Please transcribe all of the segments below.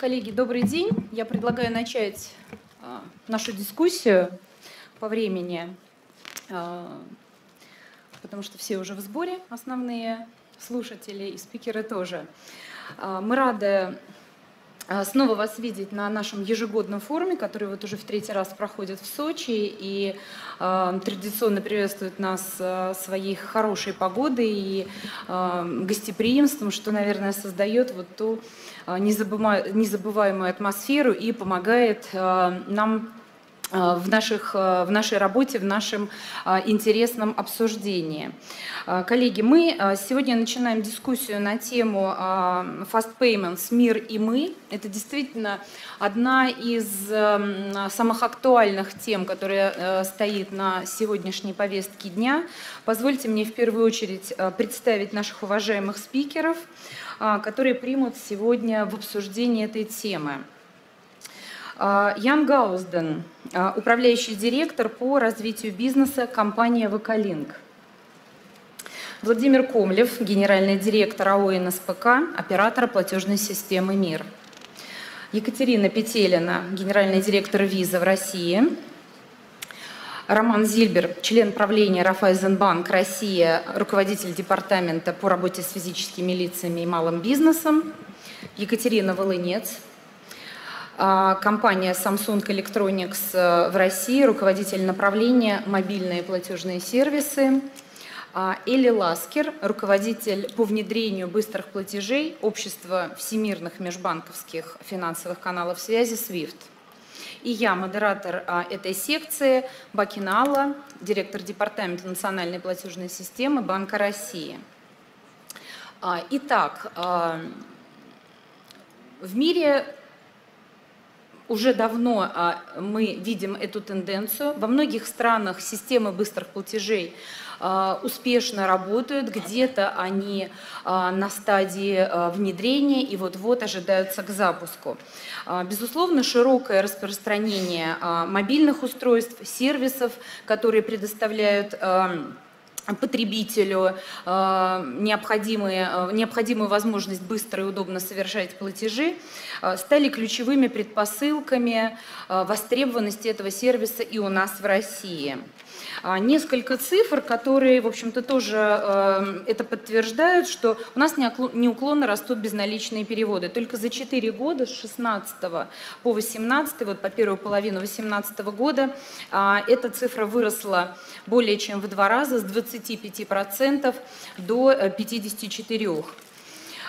Коллеги, добрый день. Я предлагаю начать а, нашу дискуссию по времени, а, потому что все уже в сборе, основные слушатели и спикеры тоже. А, мы рады снова вас видеть на нашем ежегодном форуме, который вот уже в третий раз проходит в Сочи. И э, традиционно приветствует нас э, своей хорошей погодой и э, гостеприимством, что, наверное, создает вот ту незабываемую атмосферу и помогает нам в, наших, э, в нашей работе, в нашем э, интересном обсуждении. Коллеги, мы сегодня начинаем дискуссию на тему Fast Payments «Мир и мы». Это действительно одна из самых актуальных тем, которая стоит на сегодняшней повестке дня. Позвольте мне в первую очередь представить наших уважаемых спикеров, которые примут сегодня в обсуждении этой темы. А, Ян Гаузден, а, управляющий директор по развитию бизнеса компании «Вокалинк». Владимир Комлев, генеральный директор АО НСПК, оператор платежной системы «Мир». Екатерина Петелина, генеральный директор виза в России. Роман Зильбер, член правления Рафайзенбанк Россия, руководитель департамента по работе с физическими лицами и малым бизнесом. Екатерина Волынец, компания Samsung Electronics э, в России, руководитель направления мобильные платежные сервисы. А, Элли Ласкер, руководитель по внедрению быстрых платежей Общества всемирных межбанковских финансовых каналов связи SWIFT. И я, модератор а, этой секции, Бакинала, директор департамента национальной платежной системы Банка России. Итак, в мире уже давно а, мы видим эту тенденцию. Во многих странах системы быстрых платежей а, успешно работают, где-то они а, на стадии внедрения и вот-вот ожидаются к запуску. Безусловно, широкое распространение мобильных устройств, сервисов, которые предоставляют потребителю э, необходимые, э, необходимую возможность быстро и удобно совершать платежи, э, стали ключевыми предпосылками востребованности этого сервиса и у нас в России. А, несколько цифр, которые, в общем-то, тоже э, это подтверждают, что у нас неуклонно растут безналичные переводы. Только за 4 года, с 16 по 18, вот по первую половину 18 года, а, эта цифра выросла более чем в два раза, с 25% до 54%.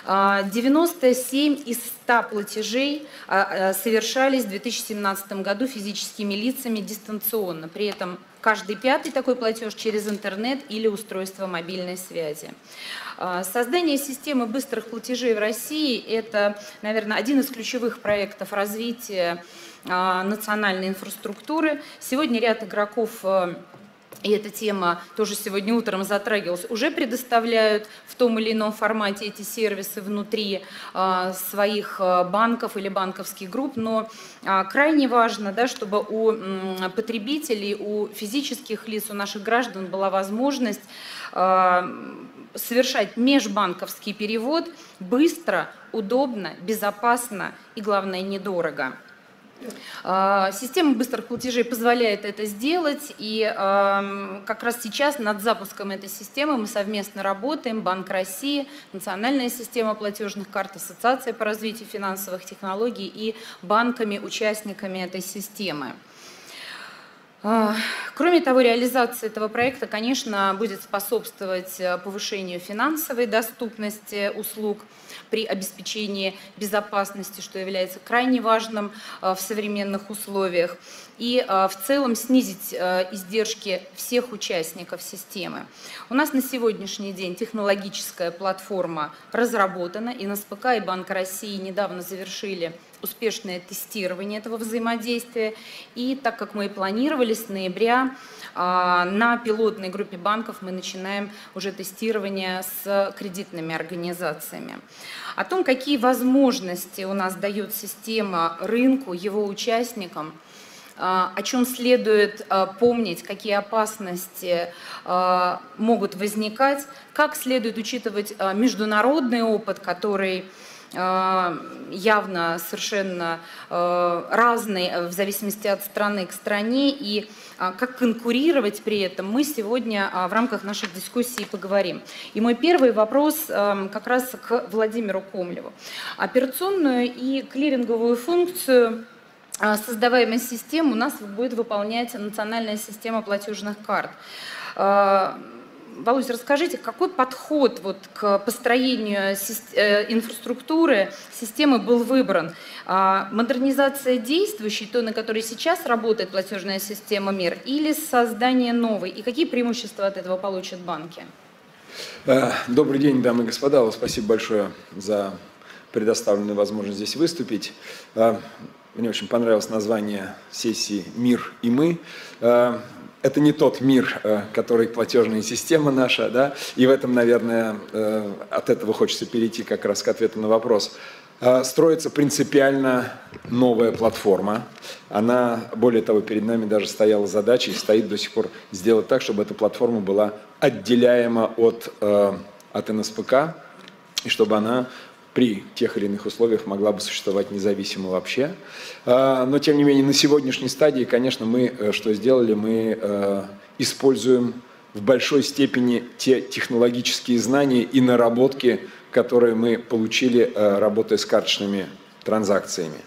Э, 97 из 100 платежей а, совершались в 2017 году физическими лицами дистанционно. При этом каждый пятый такой платеж через интернет или устройство мобильной связи. А, создание системы быстрых платежей в России – это, наверное, один из ключевых проектов развития а, национальной инфраструктуры. Сегодня ряд игроков а, и эта тема тоже сегодня утром затрагивалась, уже предоставляют в том или ином формате эти сервисы внутри э, своих банков или банковских групп, но э, крайне важно, да, чтобы у э, потребителей, у физических лиц, у наших граждан была возможность совершать межбанковский перевод быстро, удобно, безопасно и, главное, недорого. А, система быстрых платежей позволяет это сделать, и как раз сейчас над запуском этой системы мы совместно работаем, Банк России, Национальная система платежных карт, Ассоциация по развитию финансовых технологий и банками, участниками этой системы. А, кроме того, реализация этого проекта, конечно, будет способствовать э, повышению финансовой доступности услуг при обеспечении безопасности, что является крайне важным э, в современных условиях, и э, в целом снизить издержки всех участников системы. У нас на сегодняшний день технологическая платформа разработана, и НСПК и Банк России недавно завершили успешное тестирование этого взаимодействия. И так как мы и планировали с ноября, а, на пилотной группе банков мы начинаем уже тестирование с кредитными организациями. О том, какие возможности у нас дает система рынку, его участникам, а, о чем следует а, помнить, какие опасности могут возникать, как следует учитывать международный опыт, который явно совершенно разный в зависимости от страны к стране, и как конкурировать при этом, мы сегодня в рамках наших дискуссий поговорим. И мой первый вопрос как раз к Владимиру Комлеву. Операционную и клиринговую функцию создаваемой системы у нас будет выполнять национальная система платежных карт. Володь, расскажите, какой подход вот к построению э, инфраструктуры системы был выбран? А, модернизация действующей, той, на которой сейчас работает платежная система МИР, или создание новой? И какие преимущества от этого получат банки? Э, добрый день, дамы и господа. Спасибо большое за предоставленную возможность здесь выступить. Э, мне очень понравилось название сессии «Мир и мы» это не тот мир, э, который платежная система наша, да, и в этом, наверное, э, от этого хочется перейти как раз к ответу на вопрос. Э, строится принципиально новая платформа. Она, более того, перед нами даже стояла задача и стоит до сих пор сделать так, чтобы эта платформа была отделяема от, от НСПК, и чтобы она при тех или иных условиях могла бы существовать независимо вообще. А, но, тем не менее, на сегодняшней стадии, конечно, мы э, что сделали? Мы э, используем в большой степени те технологические знания и наработки, которые мы получили, э, работая с карточными транзакциями.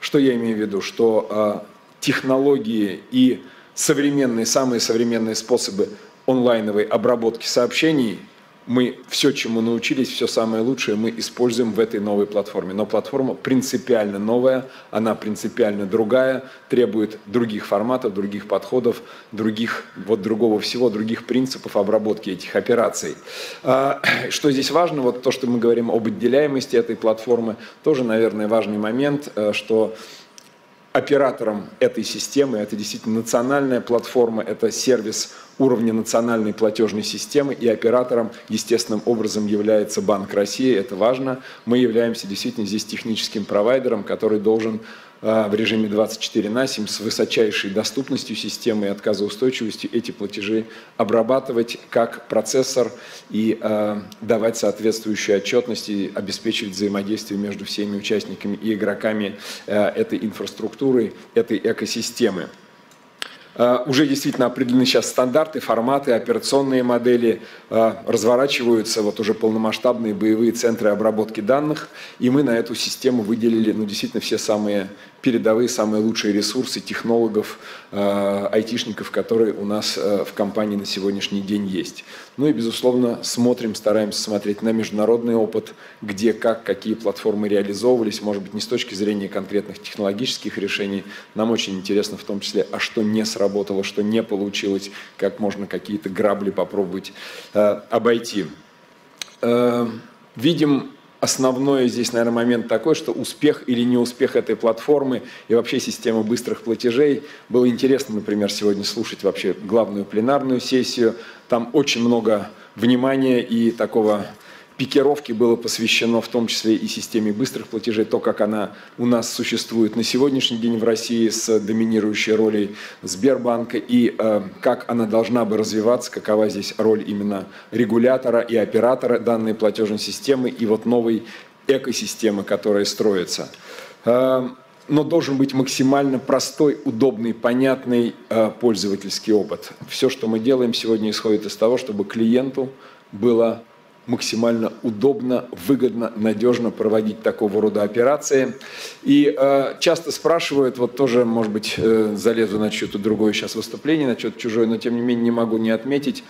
Что я имею в виду? Что технологии и современные, самые современные способы онлайновой обработки сообщений – мы все, чему научились, все самое лучшее мы используем в этой новой платформе. Но платформа принципиально новая, она принципиально другая, требует других форматов, других подходов, других, вот другого всего, других принципов обработки этих операций. А, что здесь важно, вот то, что мы говорим об отделяемости этой платформы, тоже, наверное, важный момент, э, что оператором этой системы, это действительно национальная платформа, это сервис уровня национальной платежной системы, и оператором естественным образом является Банк России, это важно. Мы являемся действительно здесь техническим провайдером, который должен в режиме 24 на 7 с высочайшей доступностью системы и отказоустойчивостью эти платежи обрабатывать как процессор и э, давать соответствующую отчетность и обеспечивать взаимодействие между всеми участниками и игроками э, этой инфраструктуры, этой экосистемы. Э, уже действительно определены сейчас стандарты, форматы, операционные модели, э, разворачиваются вот уже полномасштабные боевые центры обработки данных, и мы на эту систему выделили ну, действительно все самые передовые, самые лучшие ресурсы технологов, айтишников, которые у нас э, в компании на сегодняшний день есть. Ну и, безусловно, смотрим, стараемся смотреть на международный опыт, где, как, какие платформы реализовывались, может быть, не с точки зрения конкретных технологических решений. Нам очень интересно в том числе, а что не сработало, что не получилось, как можно какие-то грабли попробовать э, обойти. Э, видим основной здесь, наверное, момент такой, что успех или неуспех этой платформы и вообще системы быстрых платежей. Было интересно, например, сегодня слушать вообще главную пленарную сессию. Там очень много внимания и такого пикировки было посвящено в том числе и системе быстрых платежей, то, как она у нас существует на сегодняшний день в России с доминирующей ролей Сбербанка и э, как она должна бы развиваться, какова здесь роль именно регулятора и оператора данной платежной системы и вот новой экосистемы, которая строится. Э, но должен быть максимально простой, удобный, понятный э, пользовательский опыт. Все, что мы делаем сегодня, исходит из того, чтобы клиенту было максимально удобно, выгодно, надежно проводить такого рода операции. И э, часто спрашивают, вот тоже, может быть, э, залезу на что-то другое сейчас выступление, на что-то чужое, но тем не менее не могу не отметить,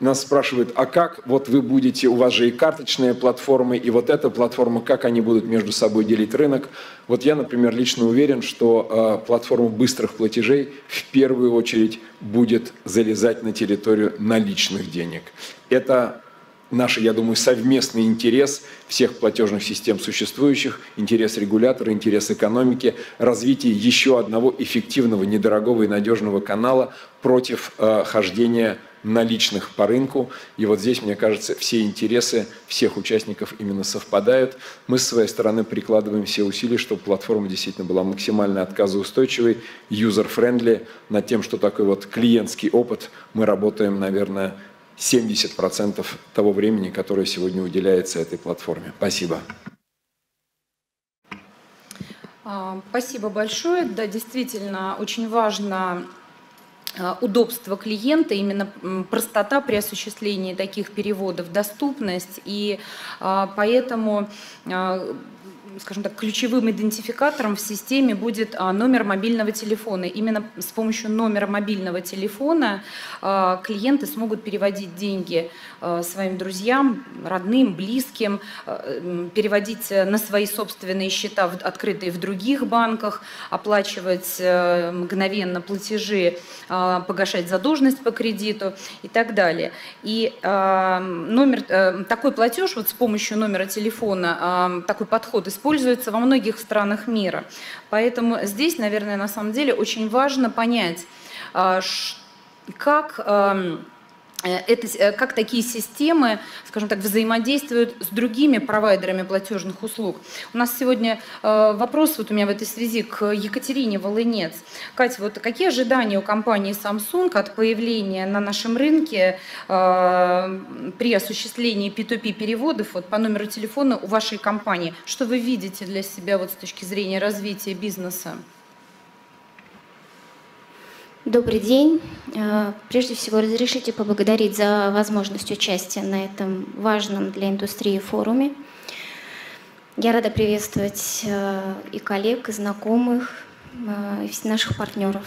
нас спрашивают, а как вот вы будете, у вас же и карточные платформы, и вот эта платформа, как они будут между собой делить рынок? Вот я, например, лично уверен, что э, платформа быстрых платежей в первую очередь будет залезать на территорию наличных денег. Это наш, я думаю, совместный интерес всех платежных систем существующих, интерес регулятора, интерес экономики, развитие еще одного эффективного, недорогого и надежного канала против э, хождения наличных по рынку. И вот здесь, мне кажется, все интересы всех участников именно совпадают. Мы с своей стороны прикладываем все усилия, чтобы платформа действительно была максимально отказоустойчивой, user-friendly. Над тем, что такой вот клиентский опыт, мы работаем, наверное, 70% того времени, которое сегодня уделяется этой платформе. Спасибо. А, спасибо большое. Да, действительно, очень важно а, удобство клиента, именно простота при осуществлении таких переводов, доступность. И а, поэтому скажем так, ключевым идентификатором в системе будет а, номер мобильного телефона. Именно с помощью номера мобильного телефона а, клиенты смогут переводить деньги а, своим друзьям, родным, близким, переводить на свои собственные счета, открытые в других банках, оплачивать э, мгновенно платежи, погашать задолженность по кредиту и так далее. И номер, э, такой платеж вот с помощью номера телефона, такой подход используется используется во многих странах мира. Поэтому здесь, наверное, на самом деле очень важно понять, а, как это, э, как такие системы, скажем так, взаимодействуют с другими провайдерами платежных услуг. У нас сегодня э, вопрос вот у меня в этой связи к Екатерине Волынец. Катя, вот какие ожидания у компании Samsung от появления на нашем рынке при осуществлении P2P переводов вот, по номеру телефона у вашей компании? Что вы видите для себя вот с точки зрения развития бизнеса? Добрый день. Э, прежде всего, разрешите поблагодарить за возможность участия на этом важном для индустрии форуме. Я рада приветствовать э, и коллег, и знакомых, э, и наших партнеров.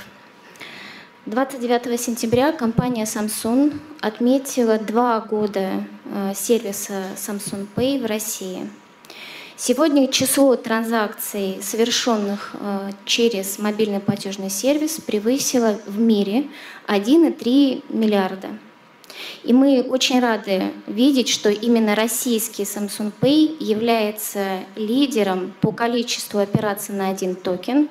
29 сентября компания Samsung отметила два года сервиса Samsung Pay в России – Сегодня число транзакций, совершенных э, через мобильный платежный сервис, превысило в мире 1,3 миллиарда. И мы очень рады видеть, что именно российский Samsung Pay является лидером по количеству операций на один токен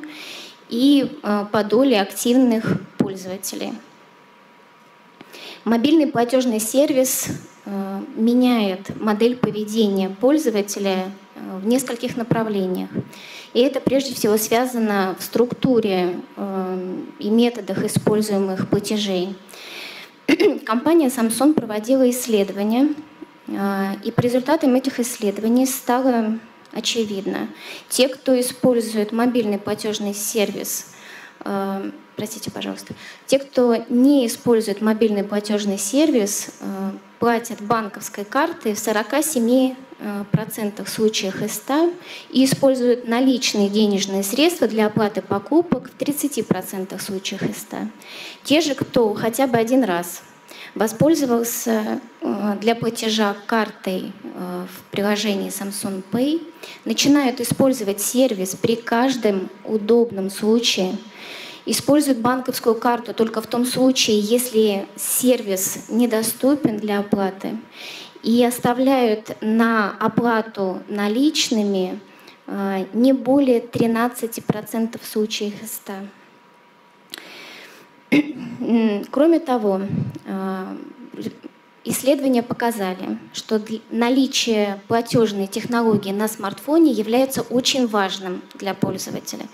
и э, по доле активных пользователей. Мобильный платежный сервис э, меняет модель поведения пользователя в нескольких направлениях. И это прежде всего связано в структуре э, и методах используемых платежей. Компания Samsung проводила исследования, э, и по результатам этих исследований стало очевидно. Те, кто использует мобильный платежный сервис, э, простите, пожалуйста, те, кто не использует мобильный платежный сервис, платят банковской картой в 47 Э, процентах случаях из 100 и используют наличные денежные средства для оплаты покупок в 30% случаях из 100. Те же, кто хотя бы один раз воспользовался э, для платежа картой э, в приложении Samsung Pay, начинают использовать сервис при каждом удобном случае, используют банковскую карту только в том случае, если сервис недоступен для оплаты, и оставляют на оплату наличными э, не более 13% случаев из 100. Кроме того, э, Исследования показали, что наличие платежной технологии на смартфоне является очень важным для пользователя.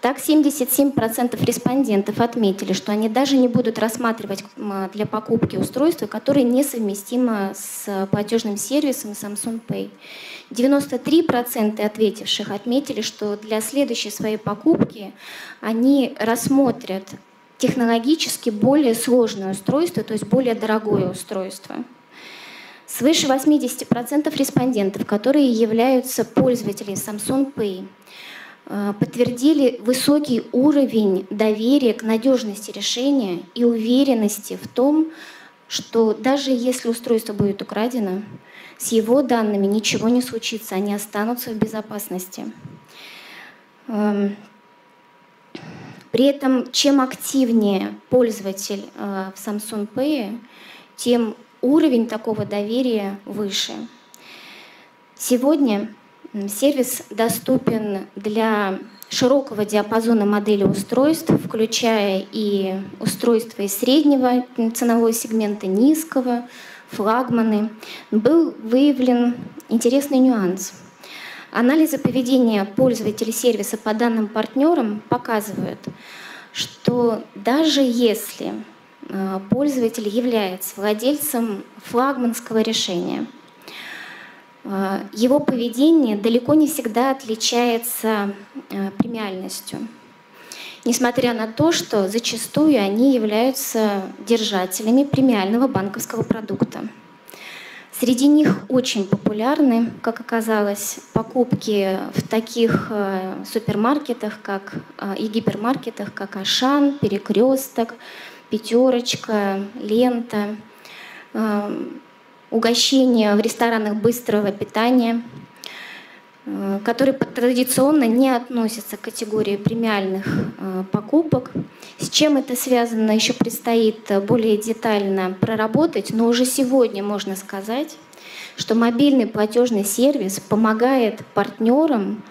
Так, 77% респондентов отметили, что они даже не будут рассматривать для покупки устройство, которое несовместимо с платежным сервисом Samsung Pay. 93% ответивших отметили, что для следующей своей покупки они рассмотрят технологически более сложное устройство, то есть более дорогое устройство. Свыше 80% респондентов, которые являются пользователями Samsung Pay, э, подтвердили высокий уровень доверия к надежности решения и уверенности в том, что даже если устройство будет украдено, с его данными ничего не случится, они останутся в безопасности. При этом, чем активнее пользователь э, в Samsung Pay, тем уровень такого доверия выше. Сегодня сервис доступен для широкого диапазона моделей устройств, включая и устройства из среднего ценового сегмента, низкого, флагманы. Был выявлен интересный нюанс – Анализы поведения пользователей сервиса по данным партнерам показывают, что даже если э, пользователь является владельцем флагманского решения, его поведение далеко не всегда отличается премиальностью. Несмотря на то, что зачастую они являются держателями премиального банковского продукта. Среди них очень популярны, как оказалось, покупки в таких э, супермаркетах как, э, и гипермаркетах, как Ашан, Перекресток, Пятерочка, Лента, э, угощения в ресторанах быстрого питания – которые традиционно не относятся к категории премиальных покупок. С чем это связано, еще предстоит более детально проработать, но уже сегодня можно сказать, что мобильный платежный сервис помогает партнерам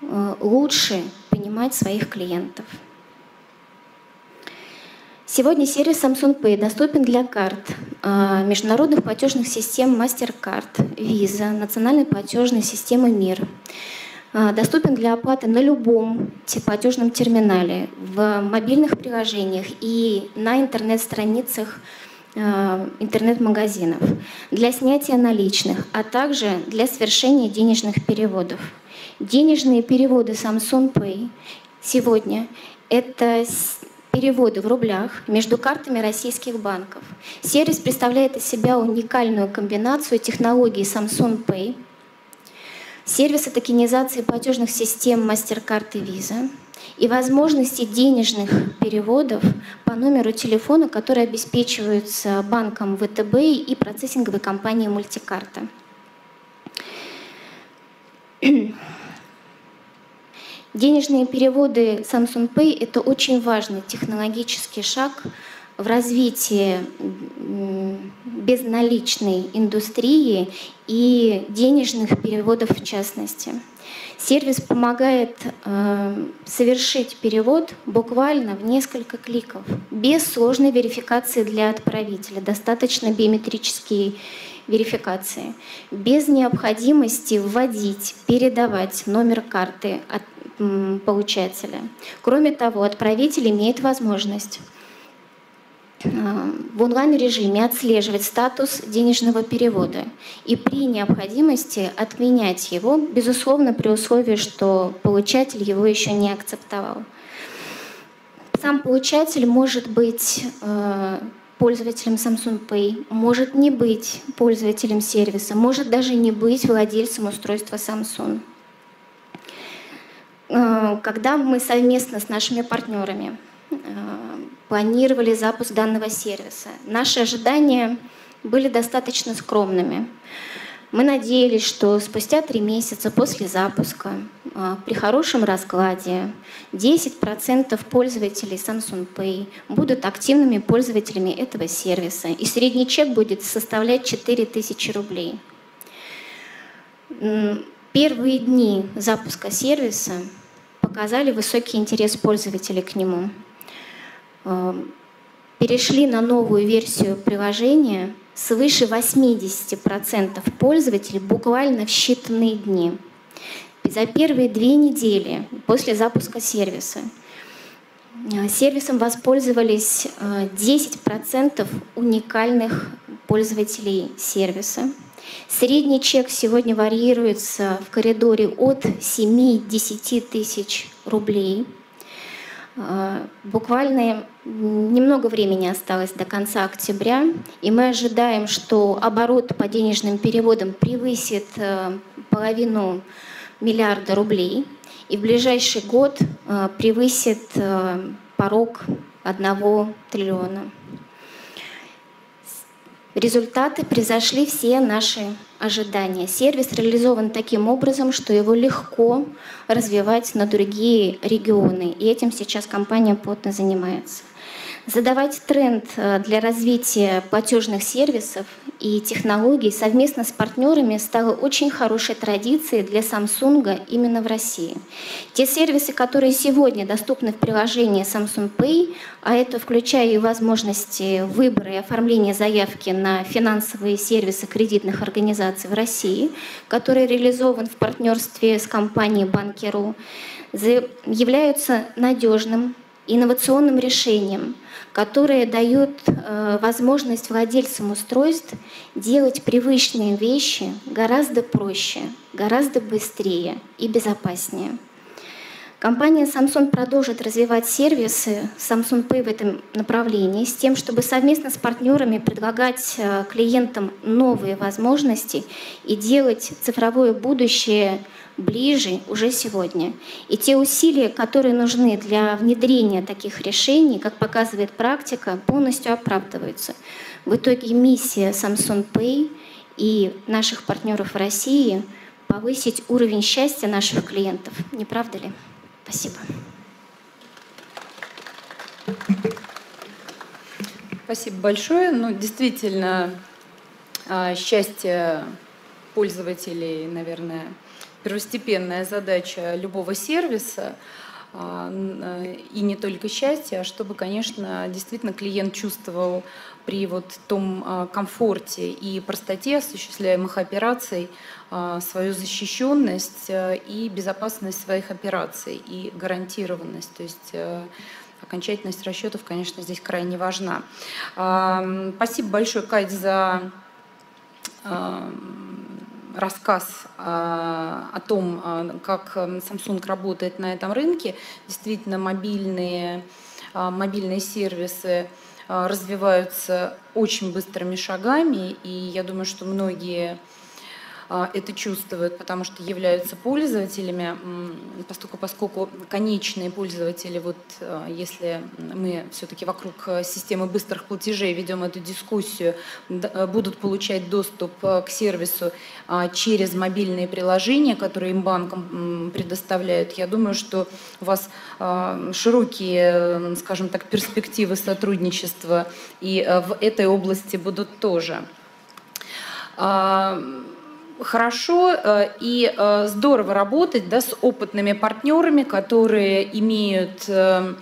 э, лучше понимать своих клиентов. Сегодня сервис Samsung Pay доступен для карт а, международных платежных систем MasterCard, Visa, национальной платежной системы МИР. А, доступен для оплаты на любом платежном терминале, в мобильных приложениях и на интернет-страницах а, интернет-магазинов, для снятия наличных, а также для совершения денежных переводов. Денежные переводы Samsung Pay сегодня – это переводы в рублях между картами российских банков. Сервис представляет из себя уникальную комбинацию технологий Samsung Pay, сервиса токенизации платежных систем MasterCard и Visa и возможности денежных переводов по номеру телефона, которые обеспечиваются банком ВТБ и процессинговой компанией Мультикарта. Денежные переводы Samsung Pay – это очень важный технологический шаг в развитии безналичной индустрии и денежных переводов в частности. Сервис помогает э, совершить перевод буквально в несколько кликов, без сложной верификации для отправителя, достаточно биометрические верификации, без необходимости вводить, передавать номер карты от получателя. Кроме того, отправитель имеет возможность в онлайн-режиме отслеживать статус денежного перевода и при необходимости отменять его, безусловно, при условии, что получатель его еще не акцептовал. Сам получатель может быть э, пользователем Samsung Pay, может не быть пользователем сервиса, может даже не быть владельцем устройства Samsung. Э, когда мы совместно с нашими партнерами э, планировали запуск данного сервиса, наши ожидания были достаточно скромными. Мы надеялись, что спустя три месяца после запуска, э, при хорошем раскладе, 10% пользователей Samsung Pay будут активными пользователями этого сервиса, и средний чек будет составлять 4000 рублей. Первые дни запуска сервиса показали высокий интерес пользователей к нему. Эм, перешли на новую версию приложения свыше 80% пользователей буквально в считанные дни. За первые две недели после запуска сервиса э, сервисом воспользовались 10% э, уникальных пользователей сервиса – Средний чек сегодня варьируется в коридоре от 7-10 тысяч рублей. А, буквально немного времени осталось до конца октября, и мы ожидаем, что оборот по денежным переводам превысит э, половину миллиарда рублей, и в ближайший год э, превысит э, порог одного триллиона. Результаты превзошли все наши ожидания. Сервис реализован таким образом, что его легко развивать на другие регионы. И этим сейчас компания плотно занимается. Задавать тренд э, для развития платежных сервисов и технологий совместно с партнерами стало очень хорошей традицией для Samsung именно в России. Те сервисы, которые сегодня доступны в приложении Samsung Pay, а это включая и возможности выбора и оформления заявки на финансовые сервисы кредитных организаций в России, который реализован в партнерстве с компанией Банкиру, являются надежным инновационным решениям, которые дают э, возможность владельцам устройств делать привычные вещи гораздо проще, гораздо быстрее и безопаснее. Компания Samsung продолжит развивать сервисы Samsung Pay в этом направлении с тем, чтобы совместно с партнерами предлагать э, клиентам новые возможности и делать цифровое будущее ближе уже сегодня. И те усилия, которые нужны для внедрения таких решений, как показывает практика, полностью оправдываются. В итоге миссия Samsung Pay и наших партнеров в России повысить уровень счастья наших клиентов. Не правда ли? Спасибо. Спасибо большое. Ну, действительно, а, счастье пользователей, наверное, первостепенная задача любого сервиса. А, и не только счастье, а чтобы, конечно, действительно клиент чувствовал при вот том а, комфорте и простоте осуществляемых операций а, свою защищенность и безопасность своих операций и гарантированность. То есть окончательность расчетов, конечно, здесь крайне важна. Спасибо большое, Кать, за рассказ а, о том, а, как Samsung работает на этом рынке. Действительно, мобильные, а, мобильные сервисы развиваются очень быстрыми шагами, и я думаю, что многие это чувствуют, потому что являются пользователями, поскольку, поскольку конечные пользователи, вот а, если мы все-таки вокруг э, системы быстрых платежей ведем эту дискуссию, э, будут получать доступ э, к сервису а, через мобильные приложения, которые им банкам предоставляют, я думаю, что у вас широкие, скажем так, перспективы сотрудничества и в этой области будут тоже хорошо э, и э, здорово работать да, с опытными партнерами, которые имеют э,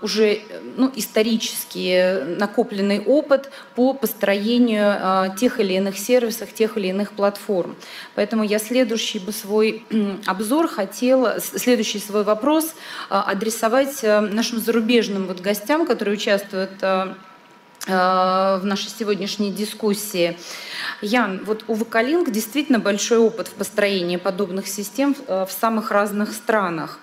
уже ну, исторически накопленный опыт по построению тех или иных сервисов, тех или иных платформ. Поэтому я следующий бы свой обзор хотела, следующий свой вопрос адресовать нашим зарубежным вот гостям, которые участвуют в нашей сегодняшней дискуссии. Ян, вот у Вокалинг действительно большой опыт в построении подобных систем в э, самых разных странах.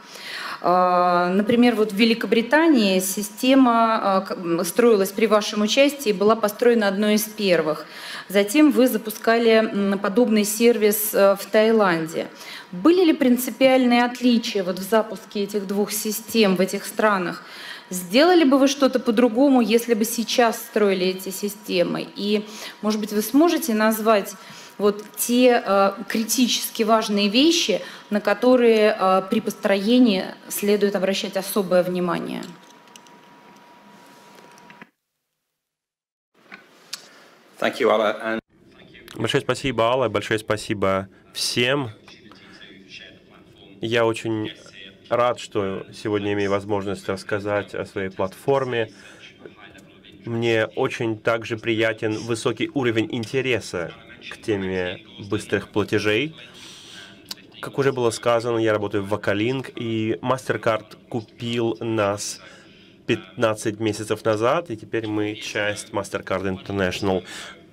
Э, например, вот в Великобритании система э, строилась при вашем участии, была построена одной из первых. Затем вы запускали подобный сервис в Таиланде. Были ли принципиальные отличия вот в запуске этих двух систем в этих странах? Сделали бы вы что-то по-другому, если бы сейчас строили эти системы? И, может быть, вы сможете назвать вот те э, критически важные вещи, на которые э, при построении следует обращать особое внимание? Thank you, Alla. And... Большое спасибо, Алла, большое спасибо всем. Я очень рад, что сегодня имею возможность рассказать о своей платформе. Мне очень также приятен высокий уровень интереса к теме быстрых платежей. Как уже было сказано, я работаю в Вокалинг, и MasterCard купил нас 15 месяцев назад, и теперь мы часть MasterCard International.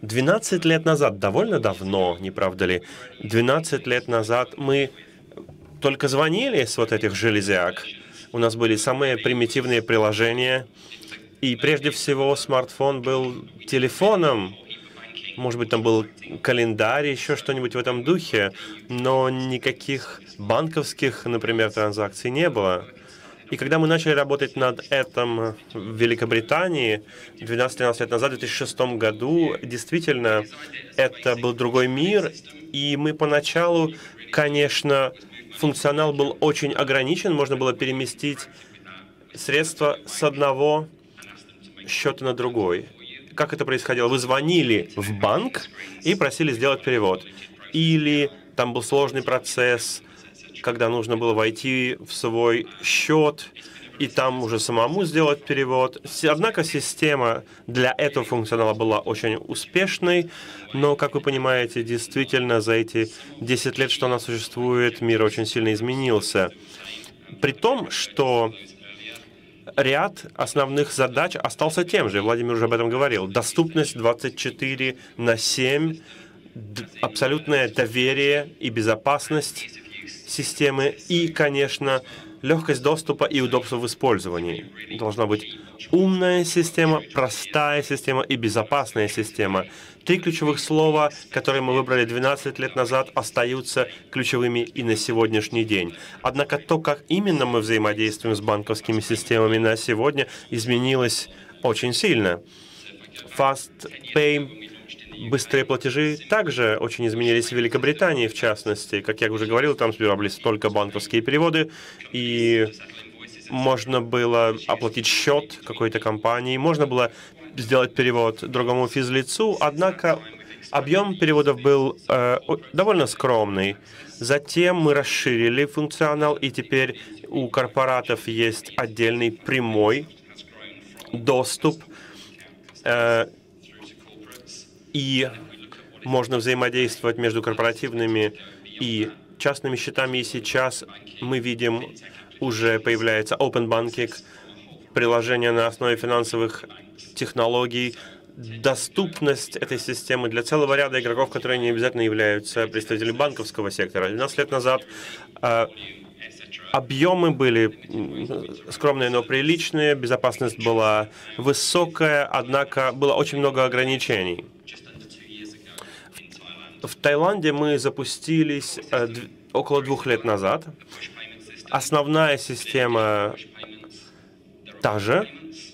12 лет назад, довольно давно, не правда ли? 12 лет назад мы только звонили с вот этих железяк. У нас были самые примитивные приложения. И прежде всего смартфон был телефоном. Может быть, там был календарь, еще что-нибудь в этом духе. Но никаких банковских, например, транзакций не было. И когда мы начали работать над этим в Великобритании 12-13 лет назад, в 2006 году, действительно, это был другой мир. И мы поначалу, конечно, функционал был очень ограничен, можно было переместить средства с одного счета на другой. Как это происходило? Вы звонили в банк и просили сделать перевод. Или там был сложный процесс, когда нужно было войти в свой счет, и там уже самому сделать перевод. Однако система для этого функционала была очень успешной, но, как вы понимаете, действительно за эти 10 лет, что она существует, мир очень сильно изменился. При том, что ряд основных задач остался тем же. Владимир уже об этом говорил. Доступность 24 на 7, абсолютное доверие и безопасность системы и, конечно, легкость доступа и удобство в использовании. Должна быть умная система, простая система и безопасная система. Три ключевых слова, которые мы выбрали 12 лет назад, остаются ключевыми и на сегодняшний день. Однако то, как именно мы взаимодействуем с банковскими системами на сегодня, изменилось очень сильно. Fast Pay Быстрые платежи также очень изменились в Великобритании, в частности. Как я уже говорил, там собирались только банковские переводы, и можно было оплатить счет какой-то компании, можно было сделать перевод другому физлицу, однако объем переводов был э, довольно скромный. Затем мы расширили функционал, и теперь у корпоратов есть отдельный прямой доступ э, и можно взаимодействовать между корпоративными и частными счетами. И сейчас мы видим, уже появляется Open Banking, приложение на основе финансовых технологий, доступность этой системы для целого ряда игроков, которые не обязательно являются представителями банковского сектора. 12 лет назад э, объемы были скромные, но приличные, безопасность была высокая, однако было очень много ограничений. В Таиланде мы запустились э, около двух лет назад. Основная система та же,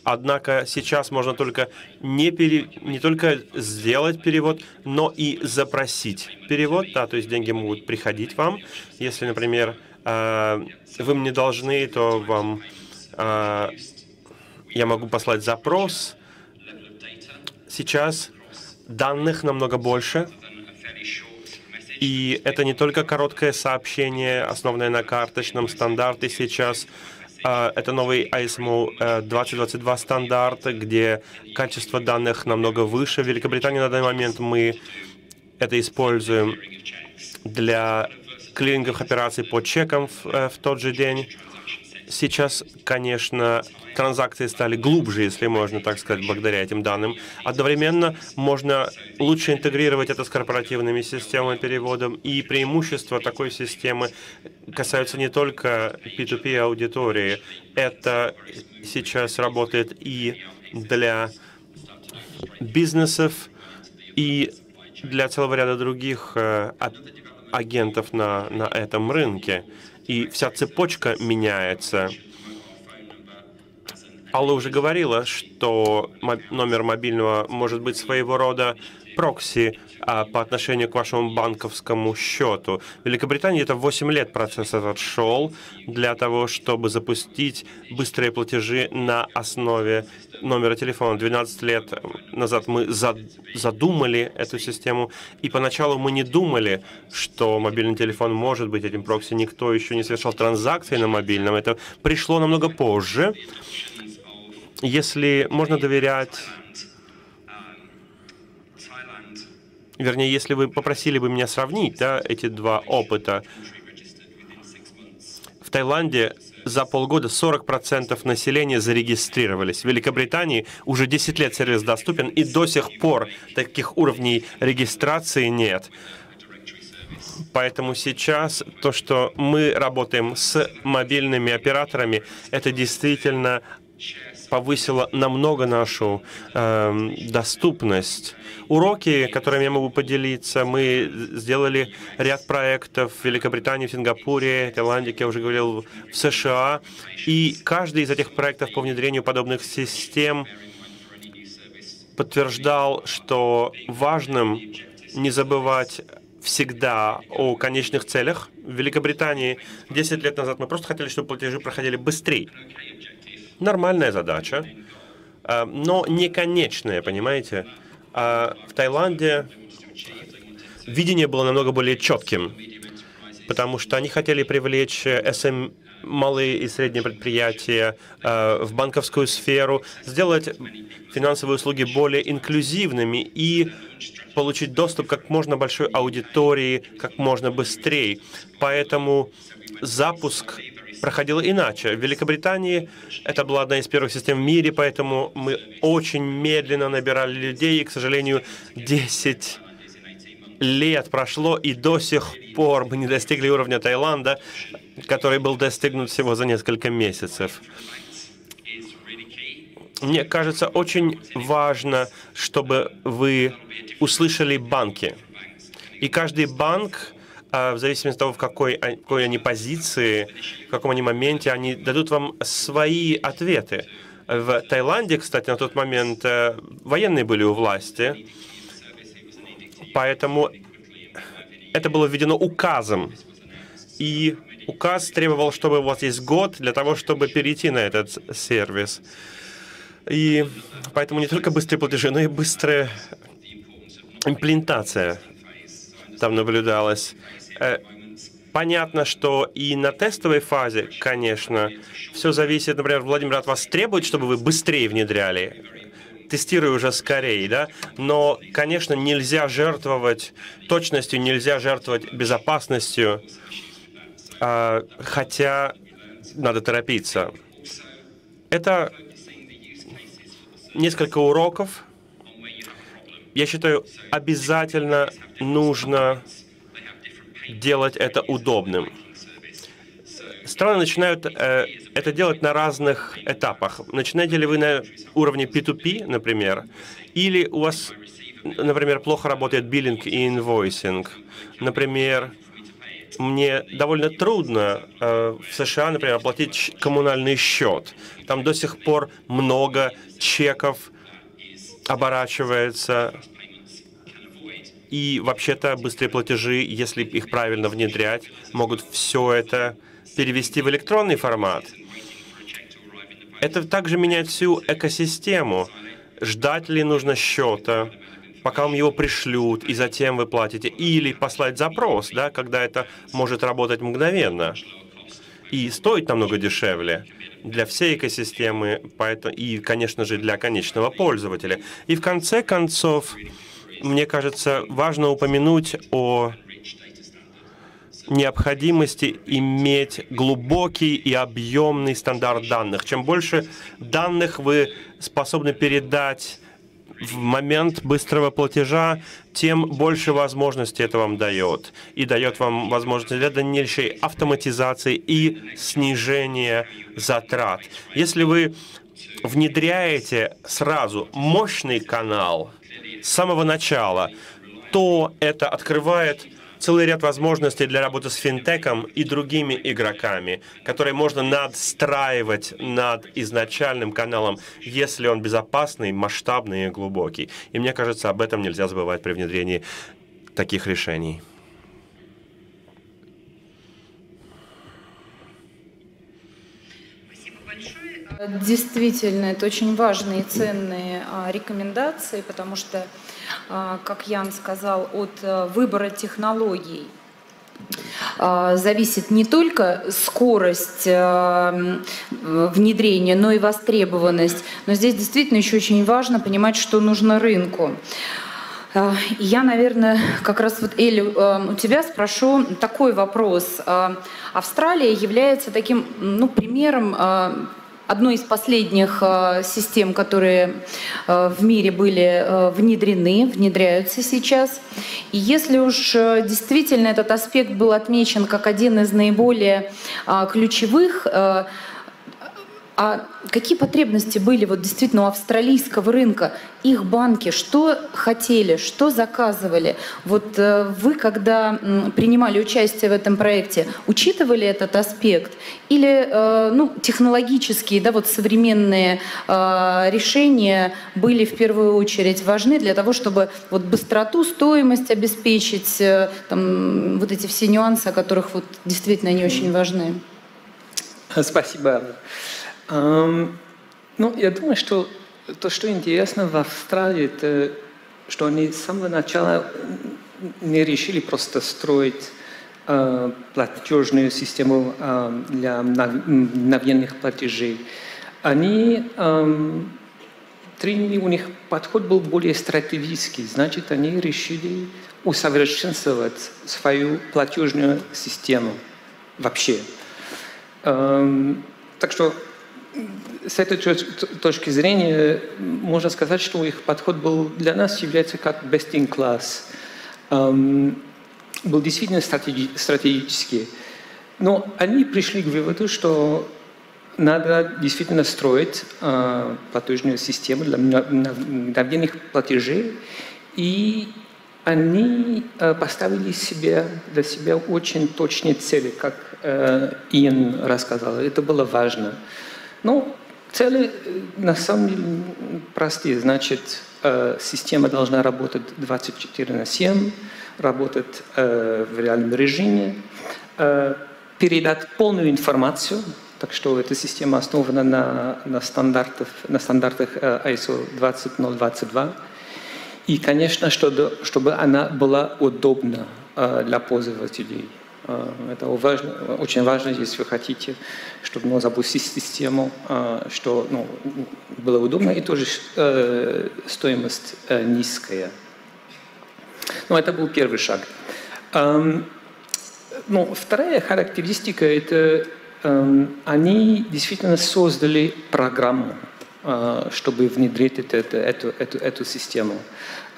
однако сейчас можно только не, пере, не только сделать перевод, но и запросить перевод. Да, то есть деньги могут приходить вам. Если, например, э, вы мне должны, то вам э, я могу послать запрос. Сейчас данных намного больше, и это не только короткое сообщение, основанное на карточном стандарте сейчас, а, это новый ISMO 2022 э, стандарт, где качество данных намного выше. В Великобритании на данный момент мы это используем для клиринговых операций по чекам в, э, в тот же день. Сейчас, конечно, транзакции стали глубже, если можно так сказать, благодаря этим данным. Одновременно можно лучше интегрировать это с корпоративными системами перевода, и преимущества такой системы касаются не только P2P аудитории. Это сейчас работает и для бизнесов, и для целого ряда других э, агентов на, на этом рынке. И вся цепочка меняется. Алла уже говорила, что номер мобильного может быть своего рода прокси по отношению к вашему банковскому счету. В Великобритании это 8 лет процесс этот шел для того, чтобы запустить быстрые платежи на основе номера телефона. 12 лет назад мы задумали эту систему, и поначалу мы не думали, что мобильный телефон может быть этим прокси. Никто еще не совершал транзакции на мобильном. Это пришло намного позже если можно доверять, вернее, если вы попросили бы меня сравнить да, эти два опыта, в Таиланде за полгода 40% населения зарегистрировались. В Великобритании уже 10 лет сервис доступен, и до сих пор таких уровней регистрации нет. Поэтому сейчас то, что мы работаем с мобильными операторами, это действительно повысила намного нашу э, доступность. Уроки, которыми я могу поделиться, мы сделали ряд проектов в Великобритании, в Сингапуре, Таиланде, как я уже говорил, в США. И каждый из этих проектов по внедрению подобных систем подтверждал, что важным не забывать всегда о конечных целях. В Великобритании 10 лет назад мы просто хотели, чтобы платежи проходили быстрее нормальная задача, а, но не конечная, понимаете? А в Таиланде видение было намного более четким, потому что они хотели привлечь SM, малые и средние предприятия э, в банковскую сферу, сделать финансовые услуги более инклюзивными и получить доступ как можно большой аудитории как можно быстрее. Поэтому запуск проходило иначе. В Великобритании это была одна из первых систем в мире, поэтому мы очень медленно набирали людей, и, к сожалению, 10 лет прошло, и до сих пор мы не достигли уровня Таиланда, который был достигнут всего за несколько месяцев. Мне кажется, очень важно, чтобы вы услышали банки. И каждый банк, в зависимости от того, в какой, какой они позиции, в каком они моменте, они дадут вам свои ответы. В Таиланде, кстати, на тот момент э, военные были у власти, поэтому это было введено указом. И указ требовал, чтобы у вас есть год для того, чтобы перейти на этот сервис. И поэтому не только быстрые платежи, но и быстрая имплементация там наблюдалась. Э, понятно, что и на тестовой фазе, конечно, все зависит, например, Владимир от вас требует, чтобы вы быстрее внедряли, тестируя уже скорее, да, но, конечно, нельзя жертвовать точностью, нельзя жертвовать безопасностью, а, хотя надо торопиться. Это несколько уроков. Я считаю, обязательно нужно делать это удобным. Страны начинают э, это делать на разных этапах. Начинаете ли вы на уровне P2P, например, или у вас, например, плохо работает биллинг и инвойсинг. Например, мне довольно трудно э, в США, например, оплатить коммунальный счет. Там до сих пор много чеков оборачивается. И вообще-то быстрые платежи, если их правильно внедрять, могут все это перевести в электронный формат. Это также меняет всю экосистему. Ждать ли нужно счета, пока вам его пришлют, и затем вы платите, или послать запрос, да, когда это может работать мгновенно и стоить намного дешевле для всей экосистемы, поэтому, и, конечно же, для конечного пользователя. И в конце концов, мне кажется, важно упомянуть о необходимости иметь глубокий и объемный стандарт данных. Чем больше данных вы способны передать в момент быстрого платежа, тем больше возможностей это вам дает. И дает вам возможность для дальнейшей автоматизации и снижения затрат. Если вы внедряете сразу мощный канал с самого начала, то это открывает целый ряд возможностей для работы с финтеком и другими игроками, которые можно надстраивать над изначальным каналом, если он безопасный, масштабный и глубокий. И мне кажется, об этом нельзя забывать при внедрении таких решений. Действительно, это очень важные и ценные а, рекомендации, потому что а, как Ян сказал, от э, выбора технологий а, зависит не только скорость э, внедрения, но и востребованность. Но здесь действительно еще очень важно понимать, что нужно рынку. Я, наверное, как раз вот, Эли, у тебя спрошу такой вопрос. Австралия является таким ну, примером одной из последних э, систем, которые э, в мире были э, внедрены, внедряются сейчас. И если уж действительно этот аспект был отмечен как один из наиболее ключевых, а какие потребности были вот действительно у австралийского рынка? Их банки что хотели, что заказывали? Вот э, вы, когда принимали участие в этом проекте, учитывали этот аспект? Или э, ну, технологические, да, вот современные э, решения были в первую очередь важны для того, чтобы вот быстроту, стоимость обеспечить, там, вот эти все нюансы, о которых вот действительно они очень важны? Спасибо. Um, ну, я думаю, что то, что интересно в Австралии, это что они с самого начала не решили просто строить э, платежную систему э, для мгновенных платежей. Они э, приняли, у них подход был более стратегический, значит, они решили усовершенствовать свою платежную систему вообще. Эм, так что с этой точки зрения можно сказать, что их подход был для нас является как best in class. Эм, был действительно стратегический. Но они пришли к выводу, что надо действительно строить э, платежную систему для мгновенных платежей. И они э, поставили себе, для себя очень точные цели, как э, Иэн рассказал. Это было важно. Ну, цели э, на самом деле простые. Значит, э, система должна работать 24 на 7, работать э, в реальном режиме, передать полную информацию, так что эта система основана на, на, стандартах, на стандартах ISO 20022. И, конечно, чтобы, чтобы она была удобна для пользователей. Э, это важно, очень важно, если вы хотите, чтобы ну, запустить систему, что ну, было удобно, и тоже стоимость низкая. Ну, это был первый шаг. Ну, вторая характеристика – это они действительно создали программу, э, чтобы внедрить это, эту, эту, эту систему.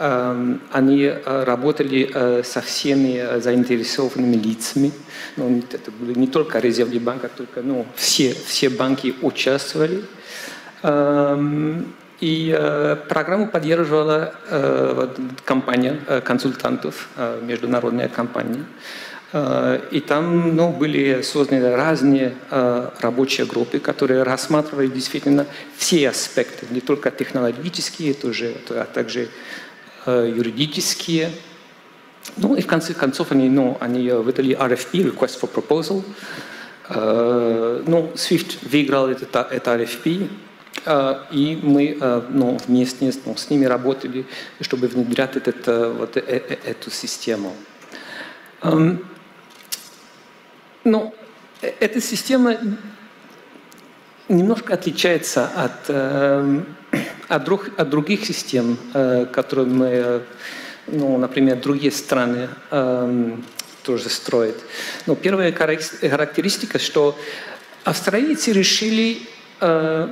Эм, они э, работали э, со всеми заинтересованными лицами. Ну, это были не только Резервный банк, а только ну, все, все банки участвовали. Эм, и э, программу поддерживала э, компания э, консультантов, э, международная компания. Э, и там ну, были созданы разные э, рабочие группы, которые рассматривали действительно все аспекты, не только технологические, тоже, а также э, юридические. Ну и в конце концов они, ну, они выдали RFP, Request for Proposal. Ну, SWIFT выиграл это, это RFP, и мы ну, вместе ну, с ними работали, чтобы внедрять этот, вот, эту систему. Эм, э, эта система немножко отличается от, э, от, друг, от других систем, э, которые мы, ну, например, другие страны э, тоже строят. Но первая характеристика, что австралийцы решили, э,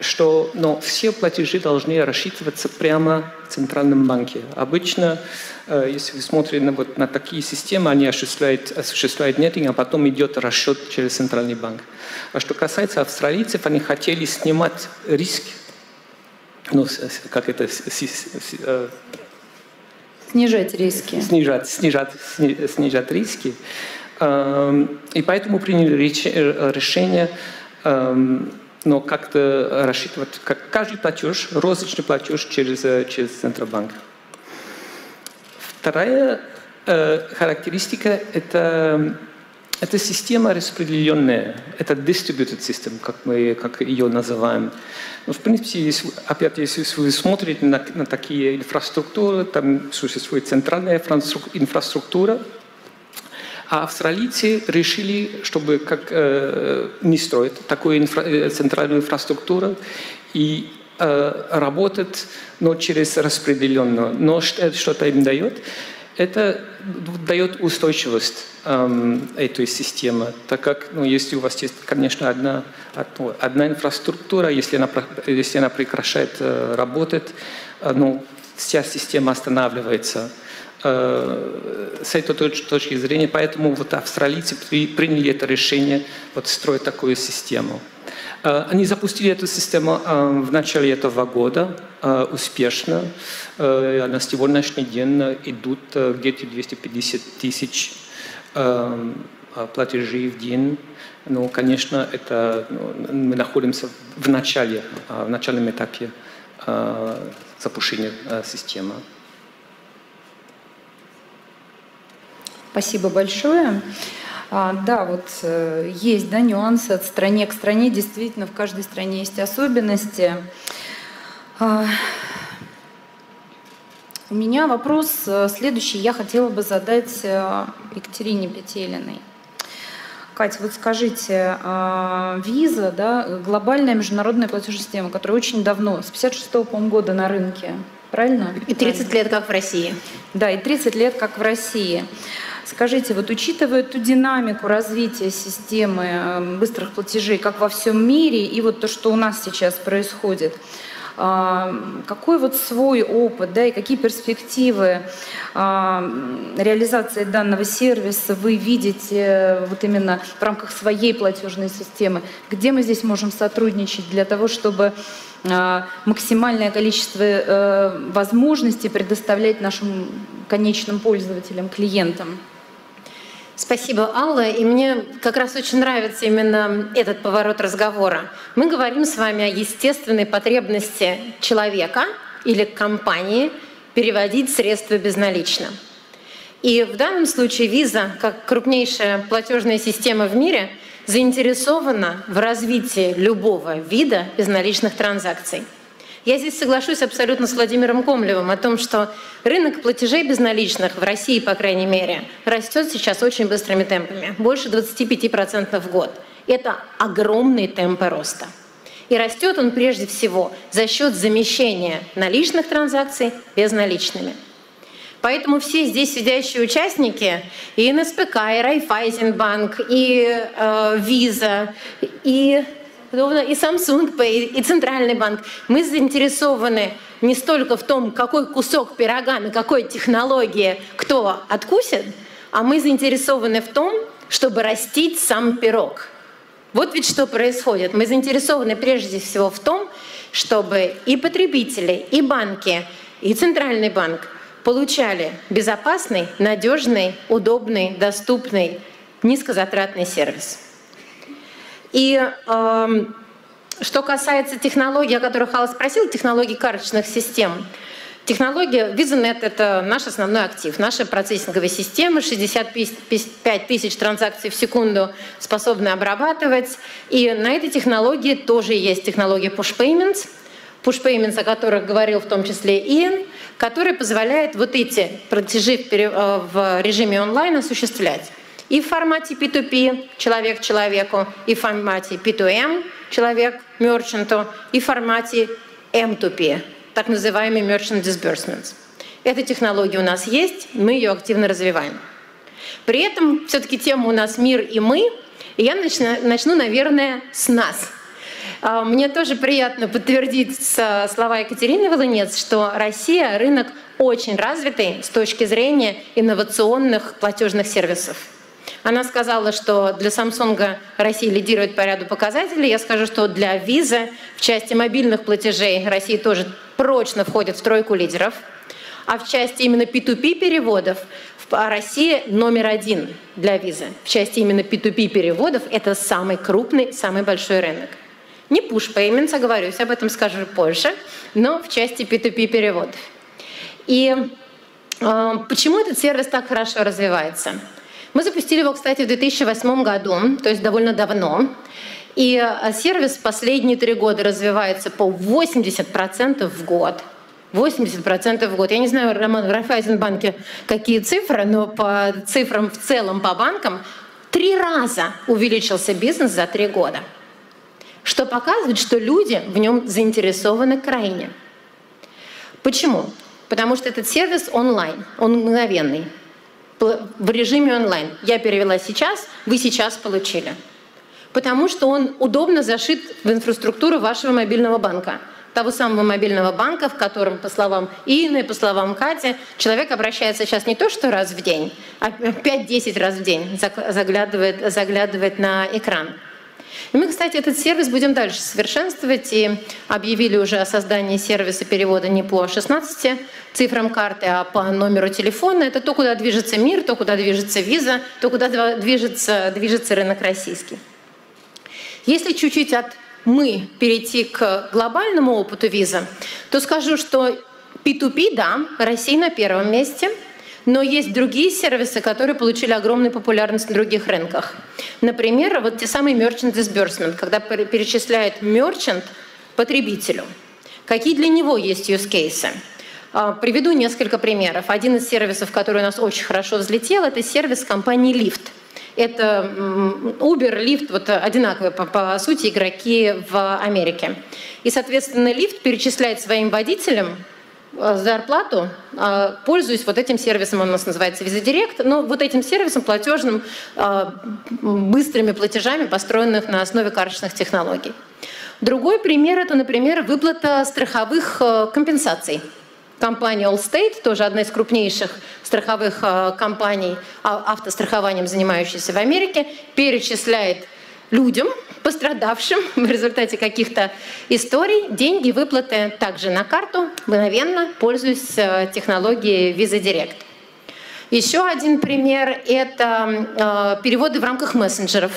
что ну, все платежи должны рассчитываться прямо в Центральном банке. Обычно Э, если вы смотрите на, вот, на такие системы, они осуществляют, осуществляют нетинг, а потом идет расчет через центральный банк. А что касается австралийцев, они хотели снимать риски, ну, как это, э, снижать риски. Снижать, снижать, снижать риски. Эм, и поэтому приняли э, решение эм, но как-то рассчитывать, как каждый платеж, розничный платеж через, через Центробанк. Вторая э, характеристика – это, это система распределенная, это distributed system, как мы как ее называем. Но, в принципе, если, опять, если вы смотрите на, на такие инфраструктуры, там существует центральная инфраструктура, а австралийцы решили, чтобы как, э, не строить такую инфра, э, центральную инфраструктуру и Э, работать, но через распределенную. Но что, что-то им дает? Это дает устойчивость эм, этой системы, так как, ну, если у вас есть, конечно, одна, одна инфраструктура, если она, если она прекращает э, работать, э, ну, вся система останавливается. Э, с этой точки зрения, поэтому вот австралийцы приняли это решение вот строить такую систему. Э, они запустили эту систему э, в начале этого года э, успешно. На сегодняшний день идут где-то 250 тысяч платежей в день. Ну, конечно, это ну, мы находимся в начале, в начальном этапе запущения системы. Спасибо большое. А, да, вот э, есть да, нюансы от стране к стране. Действительно, в каждой стране есть особенности. А, у меня вопрос э, следующий. Я хотела бы задать э, Екатерине Петелиной. Катя, вот скажите, а, виза, да, глобальная международная платежная система, которая очень давно, с 56 -го, года на рынке, правильно? И 30 лет как в России. Да, и 30 лет как в России. Скажите, вот учитывая ту динамику развития системы э, быстрых платежей, как во всем мире, и вот то, что у нас сейчас происходит, а, какой вот свой опыт, да, и какие перспективы а, реализации данного сервиса вы видите э, вот именно в рамках своей платежной системы? Где мы здесь можем сотрудничать для того, чтобы а, максимальное количество э, возможностей предоставлять нашим конечным пользователям, клиентам? Спасибо, Алла. И мне как раз очень нравится именно этот поворот разговора. Мы говорим с вами о естественной потребности человека или компании переводить средства безналично. И в данном случае Visa, как крупнейшая платежная система в мире, заинтересована в развитии любого вида безналичных транзакций – я здесь соглашусь абсолютно с Владимиром Комлевым о том, что рынок платежей безналичных в России, по крайней мере, растет сейчас очень быстрыми темпами, больше 25% в год. Это огромные темпы роста. И растет он прежде всего за счет замещения наличных транзакций безналичными. Поэтому все здесь сидящие участники, и НСПК, и Райфайзенбанк, и э, Visa, и и Samsung Pay, и Центральный банк. Мы заинтересованы не столько в том, какой кусок пирога, на какой технологии кто откусит, а мы заинтересованы в том, чтобы растить сам пирог. Вот ведь что происходит. Мы заинтересованы прежде всего в том, чтобы и потребители, и банки, и Центральный банк получали безопасный, надежный, удобный, доступный, низкозатратный сервис. И э, что касается технологий, о которых Алла спросила, технологий карточных систем, Технология VisaNet — это наш основной актив, наша процессинговая система, 65 тысяч транзакций в секунду способны обрабатывать. И на этой технологии тоже есть технология Push Payments, Push Payments, о которых говорил в том числе Иэн, который позволяет вот эти платежи в режиме онлайн осуществлять и в формате P2P, человек человеку, и в формате P2M, человек мерчанту, и в формате M2P, так называемый Merchant Disbursements. Эта технология у нас есть, мы ее активно развиваем. При этом все-таки тема у нас «Мир и мы», и я начну, начну, наверное, с нас. А, мне тоже приятно подтвердить слова Екатерины Волынец, что Россия — рынок очень развитый с точки зрения инновационных платежных сервисов. Она сказала, что для Samsung Россия лидирует по ряду показателей. Я скажу, что для Visa в части мобильных платежей Россия тоже прочно входит в тройку лидеров. А в части именно P2P переводов Россия номер один для визы. В части именно P2P переводов это самый крупный, самый большой рынок. Не push payments, оговорюсь, об этом скажу позже, но в части P2P переводов. И э, почему этот сервис так хорошо развивается? Мы запустили его, кстати, в 2008 году, то есть довольно давно. И э, сервис последние три года развивается по 80% в год. 80% в год. Я не знаю, Роман, в Райфайзенбанке какие цифры, но по цифрам в целом по банкам три раза увеличился бизнес за три года. Что показывает, что люди в нем заинтересованы крайне. Почему? Потому что этот сервис онлайн, он мгновенный в режиме онлайн. Я перевела сейчас, вы сейчас получили. Потому что он удобно зашит в инфраструктуру вашего мобильного банка. Того самого мобильного банка, в котором, по словам Инны, по словам Кати, человек обращается сейчас не то что раз в день, а 5-10 раз в день заглядывает, заглядывает на экран. И мы, кстати, этот сервис будем дальше совершенствовать и объявили уже о создании сервиса перевода не по 16 цифрам карты, а по номеру телефона. Это то, куда движется мир, то, куда движется виза, то, куда движется, движется рынок российский. Если чуть-чуть от мы перейти к глобальному опыту виза, то скажу, что P2P, да, Россия на первом месте – но есть другие сервисы, которые получили огромную популярность на других рынках. Например, вот те самые merchant disbursement, когда перечисляет merchant потребителю. Какие для него есть use cases? А, приведу несколько примеров. Один из сервисов, который у нас очень хорошо взлетел, это сервис компании Lyft. Это Uber, Lyft, вот одинаковые по, по сути игроки в Америке. И, соответственно, Lyft перечисляет своим водителям зарплату, э, пользуюсь вот этим сервисом, он у нас называется Visa Direct, но вот этим сервисом платежным, э, быстрыми платежами, построенных на основе карточных технологий. Другой пример – это, например, выплата страховых компенсаций. Компания Allstate, тоже одна из крупнейших страховых компаний, а, автострахованием занимающаяся в Америке, перечисляет людям, пострадавшим в результате каких-то историй, деньги, выплаты также на карту, мгновенно, пользуясь э, технологией Visa Direct. Еще один пример – это э, переводы в рамках мессенджеров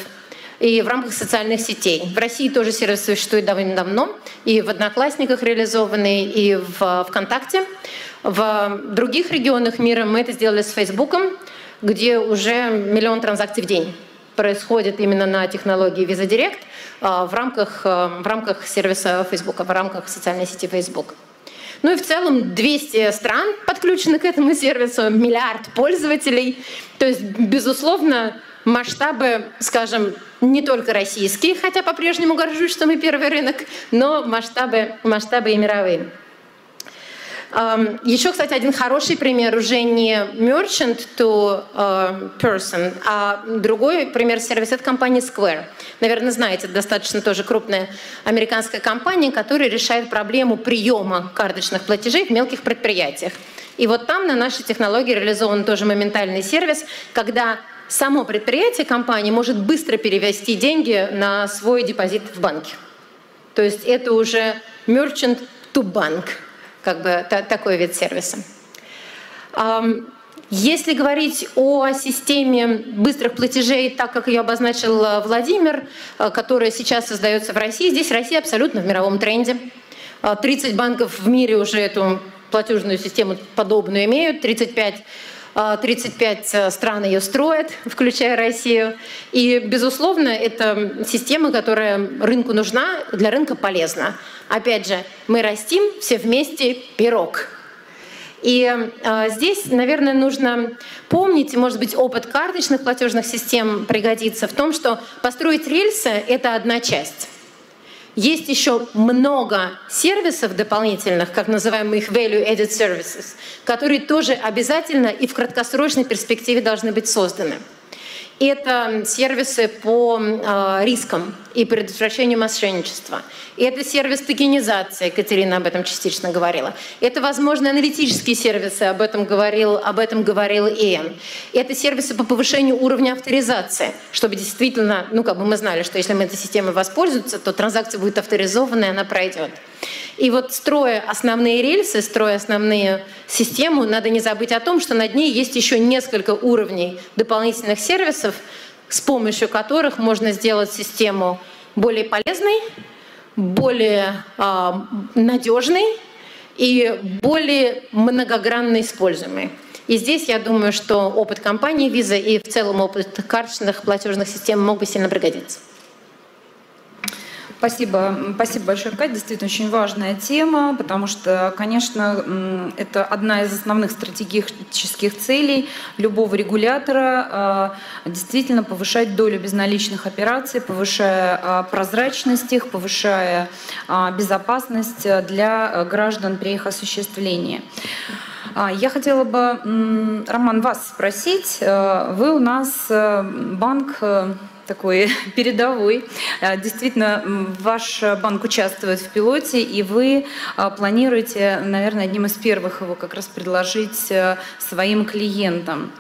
и в рамках социальных сетей. В России тоже сервис существует довольно давно, и в Одноклассниках реализованный, и в ВКонтакте. В других регионах мира мы это сделали с Фейсбуком, где уже миллион транзакций в день происходит именно на технологии Visa Direct а, в рамках, а, в рамках сервиса Facebook, в рамках социальной сети Facebook. Ну и в целом 200 стран подключены к этому сервису, миллиард пользователей. То есть, безусловно, масштабы, скажем, не только российские, хотя по-прежнему горжусь, что мы первый рынок, но масштабы, масштабы и мировые. Еще, кстати, один хороший пример уже не merchant to person, а другой пример сервиса – это компания Square. Наверное, знаете, достаточно тоже крупная американская компания, которая решает проблему приема карточных платежей в мелких предприятиях. И вот там на нашей технологии реализован тоже моментальный сервис, когда само предприятие компании может быстро перевести деньги на свой депозит в банке. То есть это уже merchant to bank – как бы та, такой вид сервиса. Если говорить о системе быстрых платежей, так как ее обозначил э, Владимир, э, которая сейчас создается в России, здесь Россия абсолютно в мировом тренде. 30 э, банков в мире уже эту платежную систему подобную имеют, 35 35 стран ее строят, включая Россию. И, безусловно, это система, которая рынку нужна, для рынка полезна. Опять же, мы растим все вместе пирог. И э, здесь, наверное, нужно помнить, может быть, опыт карточных платежных систем пригодится в том, что построить рельсы — это одна часть. Есть еще много сервисов дополнительных, как называемых value-added services, которые тоже обязательно и в краткосрочной перспективе должны быть созданы. Это сервисы по э, рискам и предотвращению мошенничества. Это сервис токенизации, Екатерина об этом частично говорила. Это, возможно, аналитические сервисы, об этом говорил, об этом говорил Иэн. Это сервисы по повышению уровня авторизации, чтобы действительно, ну, как бы мы знали, что если мы этой системой воспользуемся, то транзакция будет авторизована, и она пройдет. И вот строя основные рельсы, строя основные систему, надо не забыть о том, что над ней есть еще несколько уровней дополнительных сервисов, с помощью которых можно сделать систему более полезной, более э, надежной и более многогранно используемой. И здесь я думаю, что опыт компании Visa и в целом опыт карточных платежных систем мог бы сильно пригодиться. Спасибо, спасибо большое, Катя. Действительно, очень важная тема, потому что, конечно, это одна из основных стратегических целей любого регулятора а, действительно повышать долю безналичных операций, повышая а, прозрачность их, повышая а, безопасность для граждан при их осуществлении. Я хотела бы, Роман, вас спросить. Вы у нас банк такой передовой. А, действительно, ваш банк участвует в пилоте, и вы а, планируете, наверное, одним из первых его как раз предложить э, своим клиентам.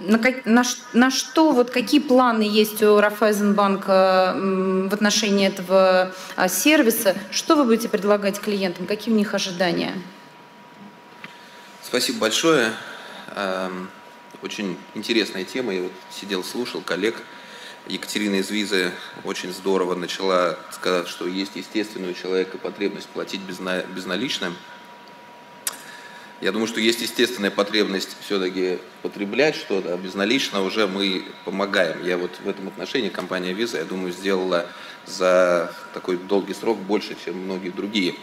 На, на, на что, вот какие планы есть у Рафайзенбанка в отношении этого сервиса? Что вы будете предлагать клиентам? Какие у них ожидания? Спасибо большое. Очень интересная тема. Я вот сидел, слушал коллег. Екатерина из Визы очень здорово начала сказать, что есть естественная у человека потребность платить безналичным. Я думаю, что есть естественная потребность все-таки потреблять что-то, а безналично уже мы помогаем. Я вот в этом отношении компания Visa, я думаю, сделала за такой долгий срок больше, чем многие другие.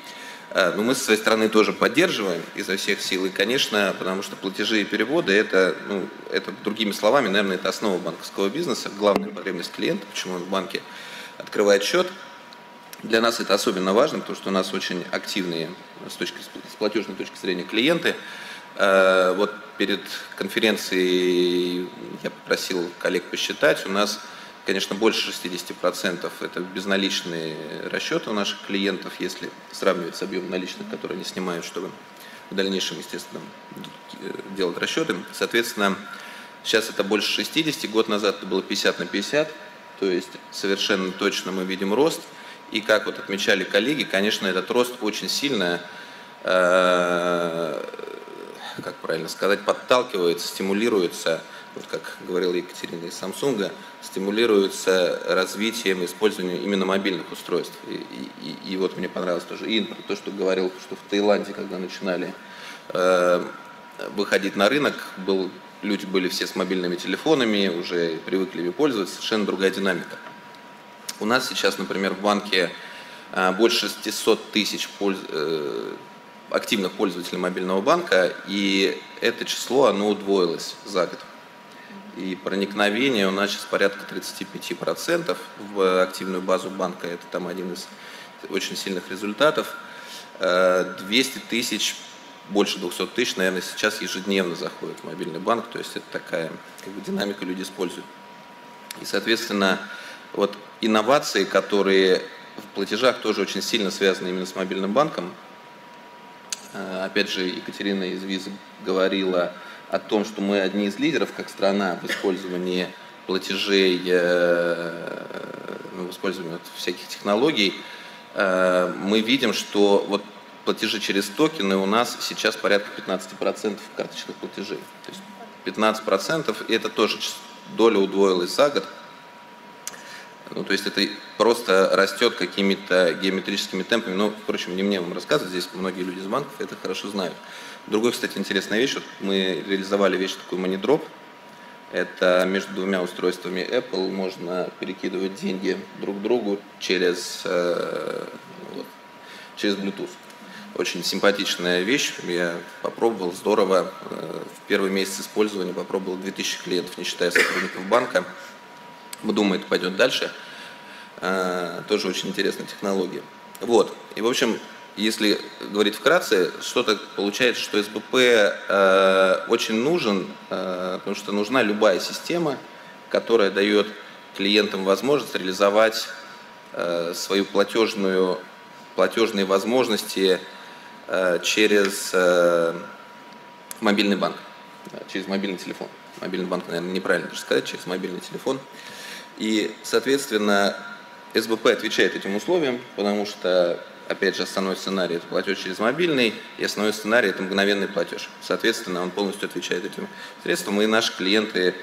Э, но мы со своей стороны тоже поддерживаем изо всех сил. И, конечно, потому что платежи и переводы, это, ну, это другими словами, наверное, это основа банковского бизнеса, главная потребность клиента, почему он в банке открывает счет. Для нас это особенно важно, потому что у нас очень активные с, точки, с платежной точки зрения клиенты. Э, вот перед конференцией я попросил коллег посчитать. У нас, конечно, больше 60% это безналичные расчеты у наших клиентов, если сравнивать с объемом наличных, которые они снимают, чтобы в дальнейшем, естественно, делать расчеты. Соответственно, сейчас это больше 60, год назад это было 50 на 50, то есть совершенно точно мы видим рост. И как вот отмечали коллеги, конечно, этот рост очень сильно э, как правильно сказать, подталкивается, стимулируется, вот как говорила Екатерина из Samsung, стимулируется развитием и использованием именно мобильных устройств. И, и, и вот мне понравилось тоже Интро, то, что говорил, что в Таиланде, когда начинали э, выходить на рынок, был, люди были все с мобильными телефонами, уже привыкли ими пользоваться, совершенно другая динамика. У нас сейчас, например, в банке э, больше 600 тысяч польз, э, активных пользователей мобильного банка, и это число, оно удвоилось за год. И проникновение у нас сейчас порядка 35% в активную базу банка. Это там один из очень сильных результатов. 200 э, тысяч, больше 200 тысяч, наверное, сейчас ежедневно заходит в мобильный банк. То есть это такая как бы, динамика люди используют. И, соответственно, вот инновации, которые в платежах тоже очень сильно связаны именно с мобильным банком, Э, опять же, Екатерина из Визы говорила о том, что мы одни из лидеров как страна в использовании платежей, э, в использовании вот всяких технологий. Э, мы видим, что вот платежи через токены у нас сейчас порядка 15% карточных платежей. То есть 15% и это тоже доля удвоилась за год. Ну, то есть это просто растет какими-то геометрическими темпами. Ну, впрочем, не мне вам рассказывать, здесь многие люди из банков это хорошо знают. Другой, кстати, интересная вещь, вот мы реализовали вещь такой манидроп. Это между двумя устройствами Apple можно перекидывать деньги друг другу через, э, вот, через Bluetooth. Очень симпатичная вещь, я попробовал, здорово. Э, в первый месяц использования попробовал 2000 клиентов, не считая сотрудников банка. Мы думаем, это пойдет дальше. А, тоже очень интересная технология. Вот. И, в общем, если говорить вкратце, что-то получается, что СБП э, очень нужен, э, потому что нужна любая система, которая дает клиентам возможность реализовать э, свою платежную, платежные возможности э, через э, мобильный банк, через мобильный телефон. Мобильный банк, наверное, неправильно даже сказать, через мобильный телефон. И, соответственно, СБП отвечает этим условиям, потому что, опять же, основной сценарий – это платеж через мобильный, и основной сценарий – это мгновенный платеж. Соответственно, он полностью отвечает этим средствам, и наши клиенты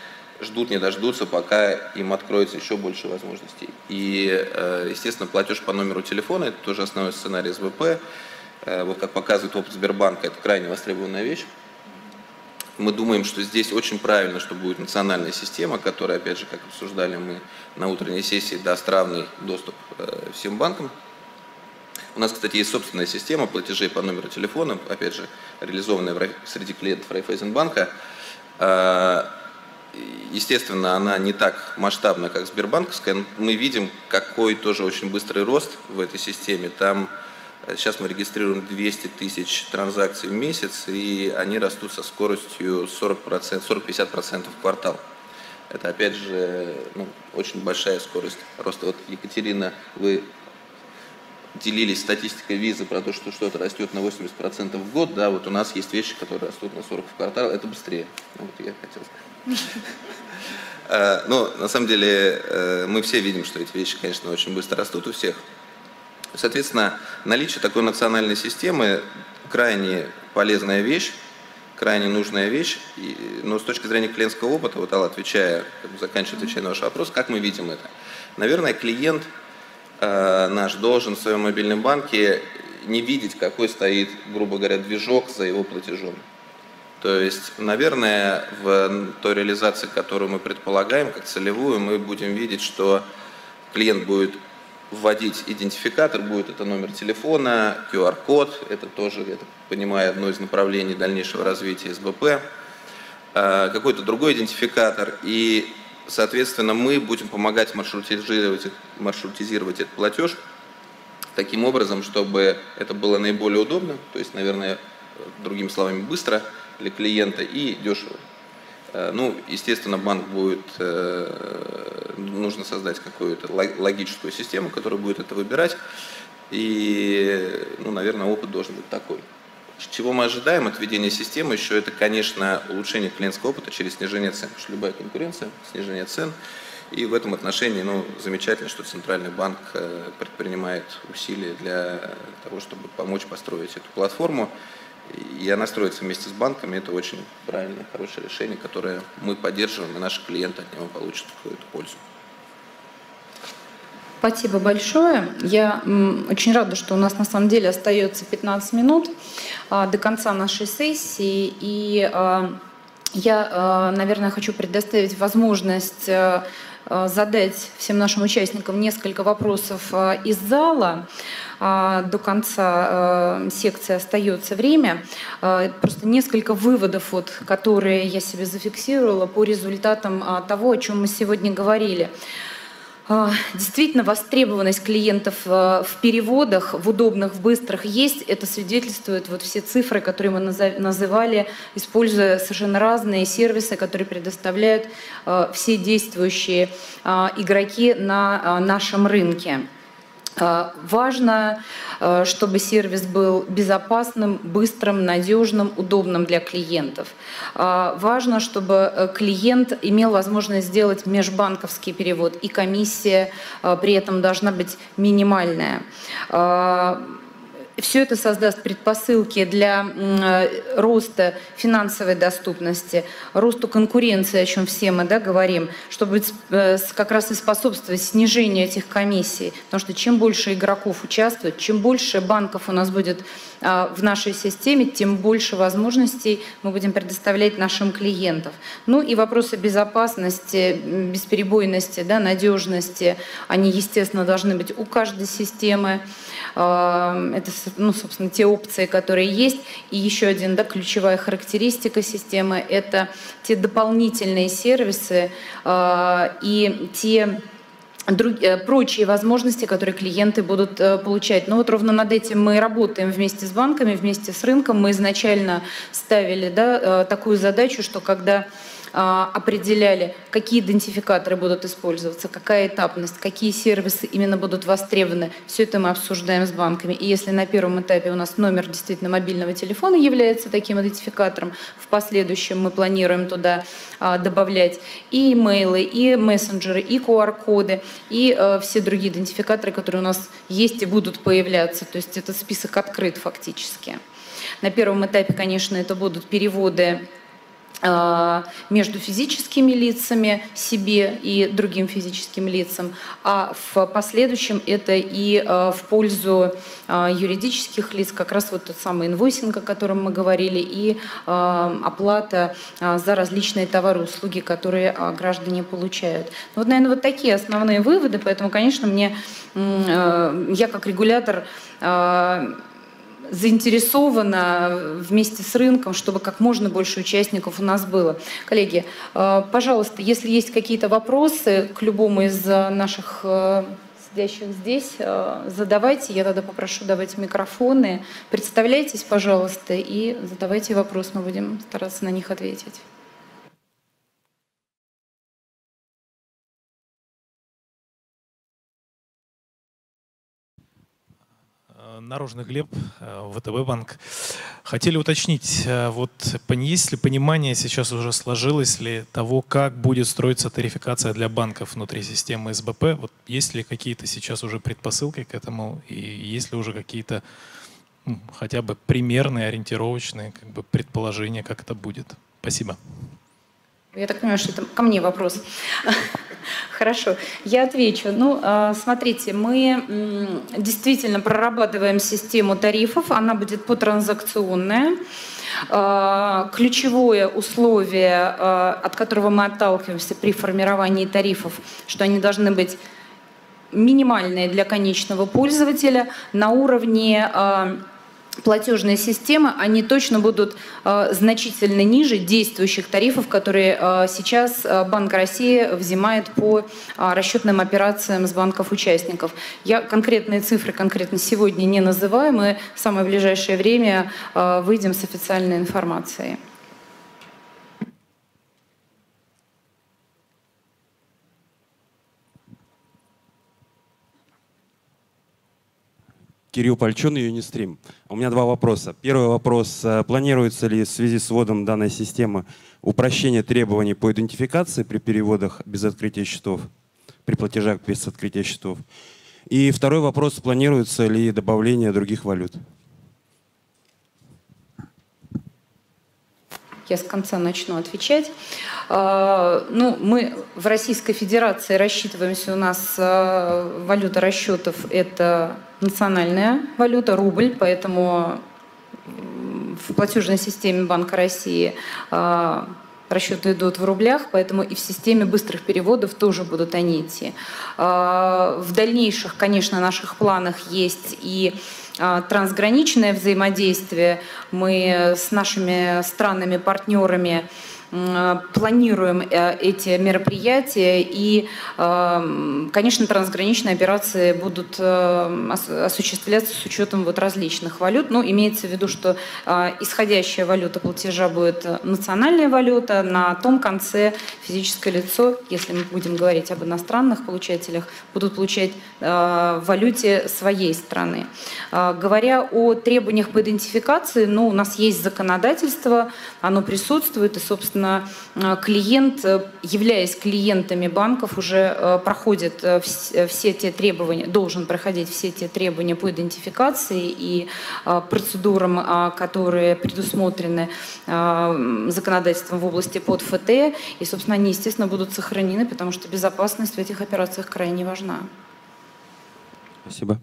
ждут, не дождутся, пока им откроется еще больше возможностей. И, э, естественно, платеж по номеру телефона – это тоже основной сценарий СБП. Э, вот как показывает опыт Сбербанка, это крайне востребованная вещь. Мы думаем, что здесь очень правильно, что будет национальная система, которая, опять же, как обсуждали мы на утренней сессии, даст равный доступ э, всем банкам. У нас, кстати, есть собственная система платежей по номеру телефона, опять же, реализованная среди клиентов Райфайзенбанка. Э, естественно, она не так масштабна, как Сбербанковская, мы видим, какой тоже очень быстрый рост в этой системе. Там Сейчас мы регистрируем 200 тысяч транзакций в месяц, и они растут со скоростью 40%, 40-50% в квартал. Это, опять же, ну, очень большая скорость роста. Вот, Екатерина, вы делились статистикой визы про то, что что-то растет на 80% в год, да, вот у нас есть вещи, которые растут на 40 в квартал, это быстрее. Вот я хотел сказать. Э, но на самом деле э, мы все видим, что эти вещи, конечно, очень быстро растут у всех. Соответственно, наличие такой национальной системы крайне полезная вещь, крайне нужная вещь, и, но с точки зрения клиентского опыта, вот Алла, отвечая, заканчивая отвечая на ваш вопрос, как мы видим это? Наверное, клиент наш должен в своем мобильном банке не видеть, какой стоит, грубо говоря, движок за его платежом. То есть, наверное, в той реализации, которую мы предполагаем, как целевую, мы будем видеть, что клиент будет вводить идентификатор, будет это номер телефона, QR-код, это тоже, я так понимаю, одно из направлений дальнейшего развития СБП, а, какой-то другой идентификатор, и, соответственно, мы будем помогать маршрутизировать, маршрутизировать этот платеж таким образом, чтобы это было наиболее удобно, то есть, наверное, другими словами, быстро для клиента и дешево. Э, ну, естественно, банк будет, э, нужно создать какую-то логическую систему, которая будет это выбирать. И, ну, наверное, опыт должен быть такой. Чего мы ожидаем от введения системы еще, это, конечно, улучшение клиентского опыта через снижение цен. Потому что любая конкуренция, снижение цен. И в этом отношении ну, замечательно, что Центральный банк э, предпринимает усилия для того, чтобы помочь построить эту платформу. И она строится вместе с банками. Это очень правильное, хорошее решение, которое мы поддерживаем, и наши клиенты от него получат какую-то пользу. Спасибо большое. Я очень рада, что у нас на самом деле остается 15 минут а, до конца нашей сессии. И а, я, а, наверное, хочу предоставить возможность задать всем нашим участникам несколько вопросов из зала. До конца секции остается время. Просто несколько выводов, вот, которые я себе зафиксировала по результатам того, о чем мы сегодня говорили. А, действительно, востребованность клиентов э, в переводах, в удобных, в быстрых есть. Это свидетельствуют вот все цифры, которые мы называли, используя совершенно разные сервисы, которые предоставляют э, все действующие а, игроки на нашем рынке. А, важно, а, чтобы сервис был безопасным, быстрым, надежным, удобным для клиентов. А, важно, чтобы э, клиент имел возможность сделать межбанковский перевод, и комиссия при этом должна быть минимальная все это создаст предпосылки для э, роста финансовой доступности, росту конкуренции, о чем все мы да, говорим, чтобы э, как раз и способствовать снижению этих комиссий. Потому что чем больше игроков участвует, чем больше банков у нас будет в нашей системе, тем больше возможностей мы будем предоставлять нашим клиентам. Ну и вопросы безопасности, бесперебойности, да, надежности, они, естественно, должны быть у каждой системы. А, это, ну, собственно, те опции, которые есть. И еще один, да, ключевая характеристика системы – это те дополнительные сервисы а, и те прочие возможности, которые клиенты будут э, получать. Но вот ровно над этим мы работаем вместе с банками, вместе с рынком. Мы изначально ставили да, э, такую задачу, что когда определяли, какие идентификаторы будут использоваться, какая этапность, какие сервисы именно будут востребованы. Все это мы обсуждаем с банками. И если на первом этапе у нас номер действительно мобильного телефона является таким идентификатором, в последующем мы планируем туда а, добавлять и имейлы, и мессенджеры, и QR-коды, и а, все другие идентификаторы, которые у нас есть и будут появляться. То есть этот список открыт фактически. На первом этапе, конечно, это будут переводы а, между физическими лицами, себе и другим физическим лицам, а в последующем это и а, в пользу а, юридических лиц, как раз вот тот самый инвойсинг, о котором мы говорили, и оплата за различные товары услуги, которые граждане получают. Ну, вот, наверное, вот такие основные выводы, поэтому, конечно, мне, я как регулятор заинтересована вместе с рынком, чтобы как можно больше участников у нас было. Коллеги, э, пожалуйста, если есть какие-то вопросы к любому из наших э, сидящих здесь, э, задавайте. Я тогда попрошу давать микрофоны. Представляйтесь, пожалуйста, и задавайте вопрос. Мы будем стараться на них ответить. Наружный Глеб, э, ВТБ банк. Хотели уточнить, э, вот есть ли понимание сейчас уже сложилось ли того, как будет строиться тарификация для банков внутри системы СБП? Вот есть ли какие-то сейчас уже предпосылки к этому и есть ли уже какие-то ну, хотя бы примерные, ориентировочные как бы, предположения, как это будет? Спасибо. Я так понимаю, что это ко мне вопрос. Хорошо, я отвечу. Ну, а, смотрите, мы действительно прорабатываем систему тарифов, она будет потранзакционная. А, ключевое условие, а, от которого мы отталкиваемся при формировании тарифов, что они должны быть минимальные для конечного пользователя на уровне платежные системы, они точно будут э, значительно ниже действующих тарифов, которые э, сейчас э, Банк России взимает по э, расчетным операциям с банков-участников. Я конкретные цифры конкретно сегодня не называю, мы в самое ближайшее время э, выйдем с официальной информацией. Кирилл Пальчун, Юнистрим. У меня два вопроса. Первый вопрос. Э, планируется ли в связи с вводом данной системы упрощение требований по идентификации при переводах без открытия счетов, при платежах без открытия счетов? И второй вопрос. Планируется ли добавление других валют? Я с конца начну отвечать. А, ну, мы в Российской Федерации рассчитываемся, у нас а, валюта расчетов – это национальная валюта, рубль, поэтому в платежной системе Банка России а, расчеты идут в рублях, поэтому и в системе быстрых переводов тоже будут они идти. В дальнейших, конечно, наших планах есть и трансграничное взаимодействие. Мы с нашими странами-партнерами планируем э, эти мероприятия. И, эм, конечно, трансграничные операции будут э, осуществляться с учетом вот различных валют. Ну, имеется в виду, что э, исходящая валюта платежа будет национальная валюта, на том конце физическое лицо, если мы будем говорить об иностранных получателях, будут получать в валюте своей страны. Говоря о требованиях по идентификации, ну, у нас есть законодательство, оно присутствует, и, собственно, соответственно, э, клиент, э, являясь клиентами банков, уже э, проходит все те требования, должен проходить все те требования по идентификации и процедурам, которые предусмотрены законодательством в области под ФТ. И, собственно, они, естественно, будут сохранены, потому что безопасность в этих операциях крайне важна. Спасибо.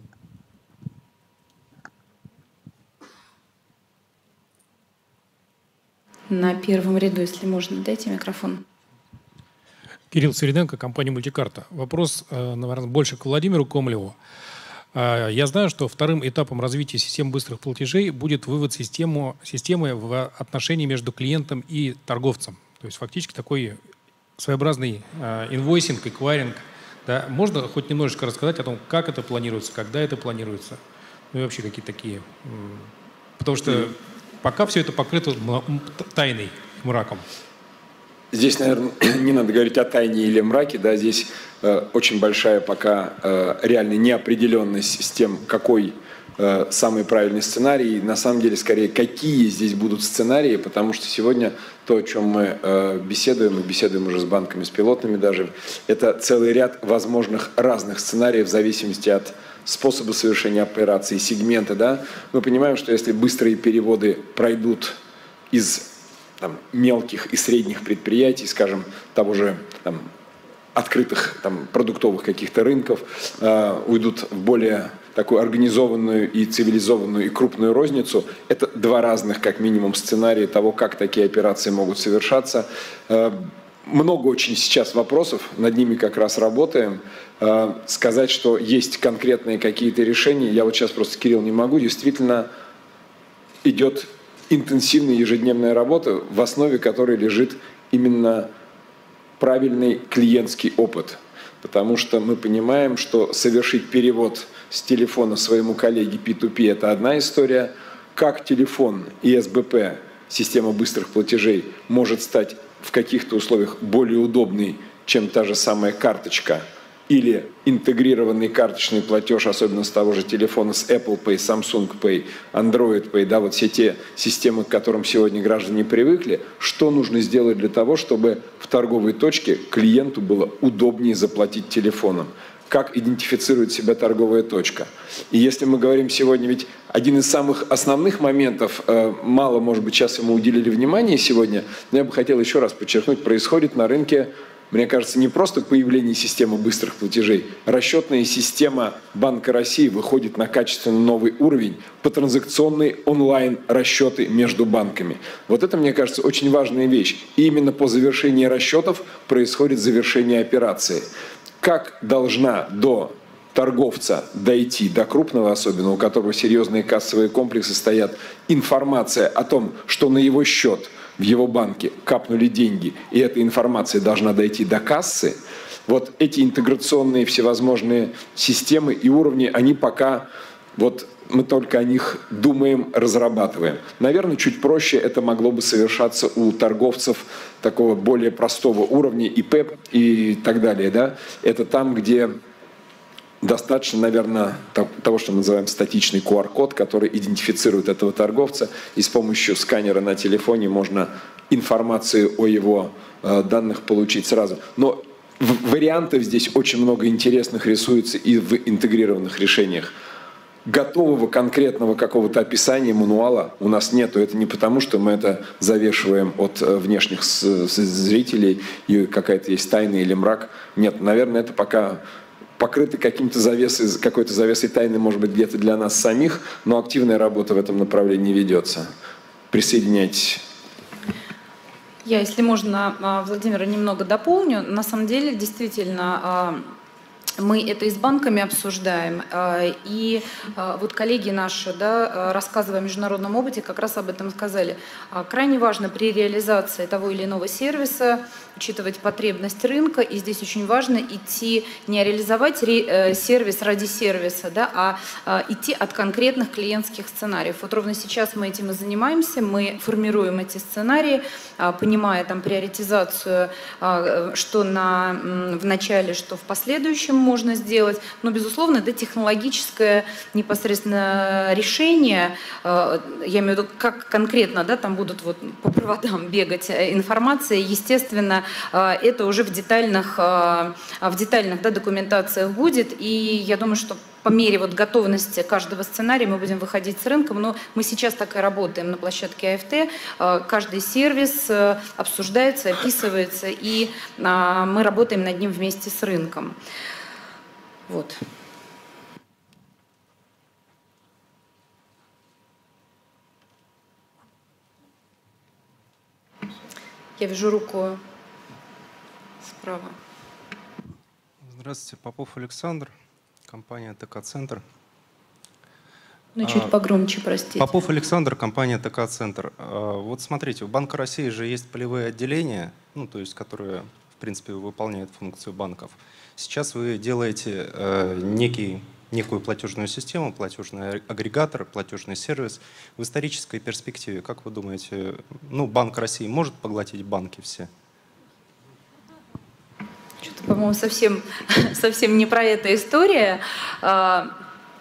На первом ряду, если можно. Дайте микрофон. Кирилл Середенко, компания «Мультикарта». Вопрос, э, наверное, больше к Владимиру Комлеву. Э, я знаю, что вторым этапом развития систем быстрых платежей будет вывод систему, системы в отношении между клиентом и торговцем. То есть фактически такой своеобразный э, инвойсинг, эквайринг. Да? Можно хоть немножечко рассказать о том, как это планируется, когда это планируется? Ну и вообще какие такие... Потому что Пока все это покрыто тайной, мраком. Здесь, наверное, не надо говорить о тайне или мраке, да, здесь э, очень большая пока э, реальная неопределенность с тем, какой э, самый правильный сценарий. На самом деле, скорее, какие здесь будут сценарии, потому что сегодня то, о чем мы э, беседуем, мы беседуем уже с банками, с пилотными даже, это целый ряд возможных разных сценариев в зависимости от способы совершения операции, сегменты, да, мы понимаем, что если быстрые переводы пройдут из там, мелких и средних предприятий, скажем, того же там, открытых там, продуктовых каких-то рынков, э, уйдут в более такую организованную и цивилизованную и крупную розницу. Это два разных, как минимум, сценария того, как такие операции могут совершаться. Э, много очень сейчас вопросов, над ними как раз работаем. Э, сказать, что есть конкретные какие-то решения, я вот сейчас просто, Кирилл, не могу. Действительно идет интенсивная ежедневная работа, в основе которой лежит именно правильный клиентский опыт. Потому что мы понимаем, что совершить перевод с телефона своему коллеге P2P – это одна история. Как телефон и СБП, система быстрых платежей, может стать в каких-то условиях более удобной, чем та же самая карточка или интегрированный карточный платеж, особенно с того же телефона, с Apple Pay, Samsung Pay, Android Pay, да, вот все те системы, к которым сегодня граждане привыкли, что нужно сделать для того, чтобы в торговой точке клиенту было удобнее заплатить телефоном как идентифицирует себя торговая точка. И если мы говорим сегодня, ведь один из самых основных моментов, э, мало, может быть, сейчас ему уделили внимание сегодня, но я бы хотел еще раз подчеркнуть, происходит на рынке мне кажется, не просто появление системы быстрых платежей. Расчетная система Банка России выходит на качественно новый уровень по транзакционной онлайн-расчеты между банками. Вот это, мне кажется, очень важная вещь. И именно по завершении расчетов происходит завершение операции как должна до торговца дойти до крупного особенно, у которого серьезные кассовые комплексы стоят, информация о том, что на его счет в его банке капнули деньги, и эта информация должна дойти до кассы, вот эти интеграционные всевозможные системы и уровни, они пока вот мы только о них думаем, разрабатываем. Наверное, чуть проще это могло бы совершаться у торговцев такого более простого уровня, ИП и так далее. Да? Это там, где достаточно, наверное, того, что мы называем статичный QR-код, который идентифицирует этого торговца, и с помощью сканера на телефоне можно информацию о его э, данных получить сразу. Но вариантов здесь очень много интересных рисуется и в интегрированных решениях готового конкретного какого-то описания мануала у нас нету. Это не потому, что мы это завешиваем от э, внешних зрителей и какая-то есть тайна или мрак. Нет, наверное, это пока покрыты каким-то завесой, какой-то завесой тайны, может быть, где-то для нас самих, но активная работа в этом направлении ведется. Присоединяйтесь. Я, если можно, а, Владимира, немного дополню. На самом деле, действительно, а, мы это и с банками обсуждаем. А, и а, вот коллеги наши, да, рассказывая о международном опыте, как раз об этом сказали. А, крайне важно при реализации того или иного сервиса учитывать потребность рынка. И здесь очень важно идти, не реализовать э, сервис ради сервиса, да, а идти от конкретных клиентских сценариев. Вот ровно сейчас мы этим и занимаемся. Мы формируем эти сценарии, понимая там приоритизацию, что на, в начале, что в последующем можно сделать, но, безусловно, это технологическое непосредственно решение, э, я имею в виду, как конкретно да, там будут вот по проводам бегать э, информация, естественно, э, это уже в детальных, в детальных да, документациях будет, и я думаю, что по мере вот готовности каждого сценария мы будем выходить с рынком, но мы сейчас так и работаем на площадке АФТ. Каждый сервис обсуждается, описывается, и мы работаем над ним вместе с рынком. Вот. Я вижу руку справа. Здравствуйте, Попов Александр, компания ТК-центр. Ну, чуть а, погромче, простите. Попов Александр, компания ТК-центр. А, вот смотрите, у Банка России же есть полевые отделения, ну, то есть, которые, в принципе, выполняют функцию банков. Сейчас вы делаете э, некий, некую платежную систему, платежный агрегатор, платежный сервис. В исторической перспективе, как вы думаете, ну, Банк России может поглотить банки все? Что-то, по-моему, совсем, совсем не про эта история. А,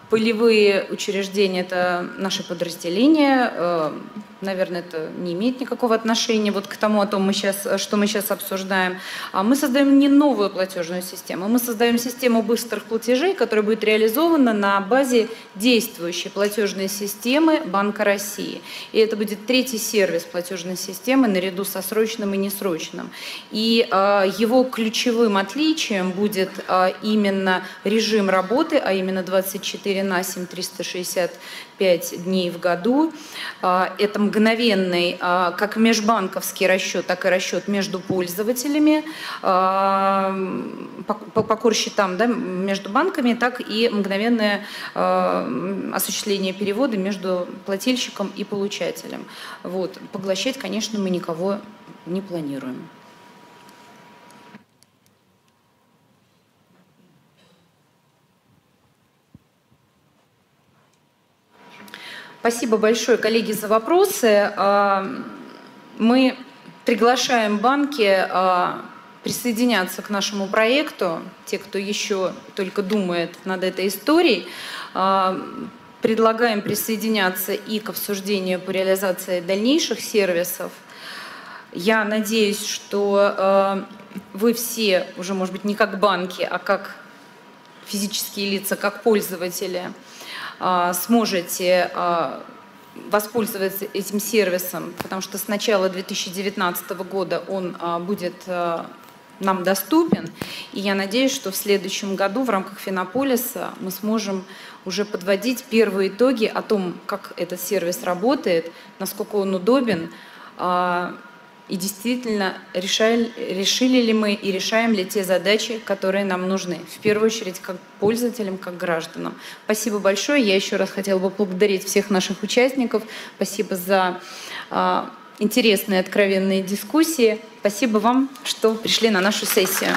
полевые учреждения – это наше подразделение, э, наверное, это не имеет никакого отношения вот к тому, о том, мы сейчас, что мы сейчас обсуждаем. А мы создаем не новую платежную систему, мы создаем систему быстрых платежей, которая будет реализована на базе действующей платежной системы Банка России. И это будет третий сервис платежной системы наряду со срочным и несрочным. И э, его ключевым отличием будет э, именно режим работы, а именно 24 на 7, 365 дней в году. Э, это мгновенный а, как межбанковский расчет, так и расчет между пользователями а, по, курсчетам да, между банками, так и мгновенное а, осуществление перевода между плательщиком и получателем. Вот. Поглощать, конечно, мы никого не планируем. Спасибо большое, коллеги, за вопросы. А, мы приглашаем банки а, присоединяться к нашему проекту, те, кто еще только думает над этой историей. А, предлагаем присоединяться и к обсуждению по реализации дальнейших сервисов. Я надеюсь, что вы все уже, может быть, не как банки, а как физические лица, как пользователи – сможете а, воспользоваться этим сервисом, потому что с начала 2019 года он а, будет нам доступен. И я надеюсь, что в следующем году в рамках Финополиса мы сможем уже подводить первые итоги о том, как этот сервис работает, насколько он удобен, и действительно решали, решили ли мы и решаем ли те задачи, которые нам нужны, в первую очередь как пользователям, как гражданам. Спасибо большое. Я еще раз хотела бы поблагодарить всех наших участников. Спасибо за э, интересные, откровенные дискуссии. Спасибо вам, что пришли на нашу сессию.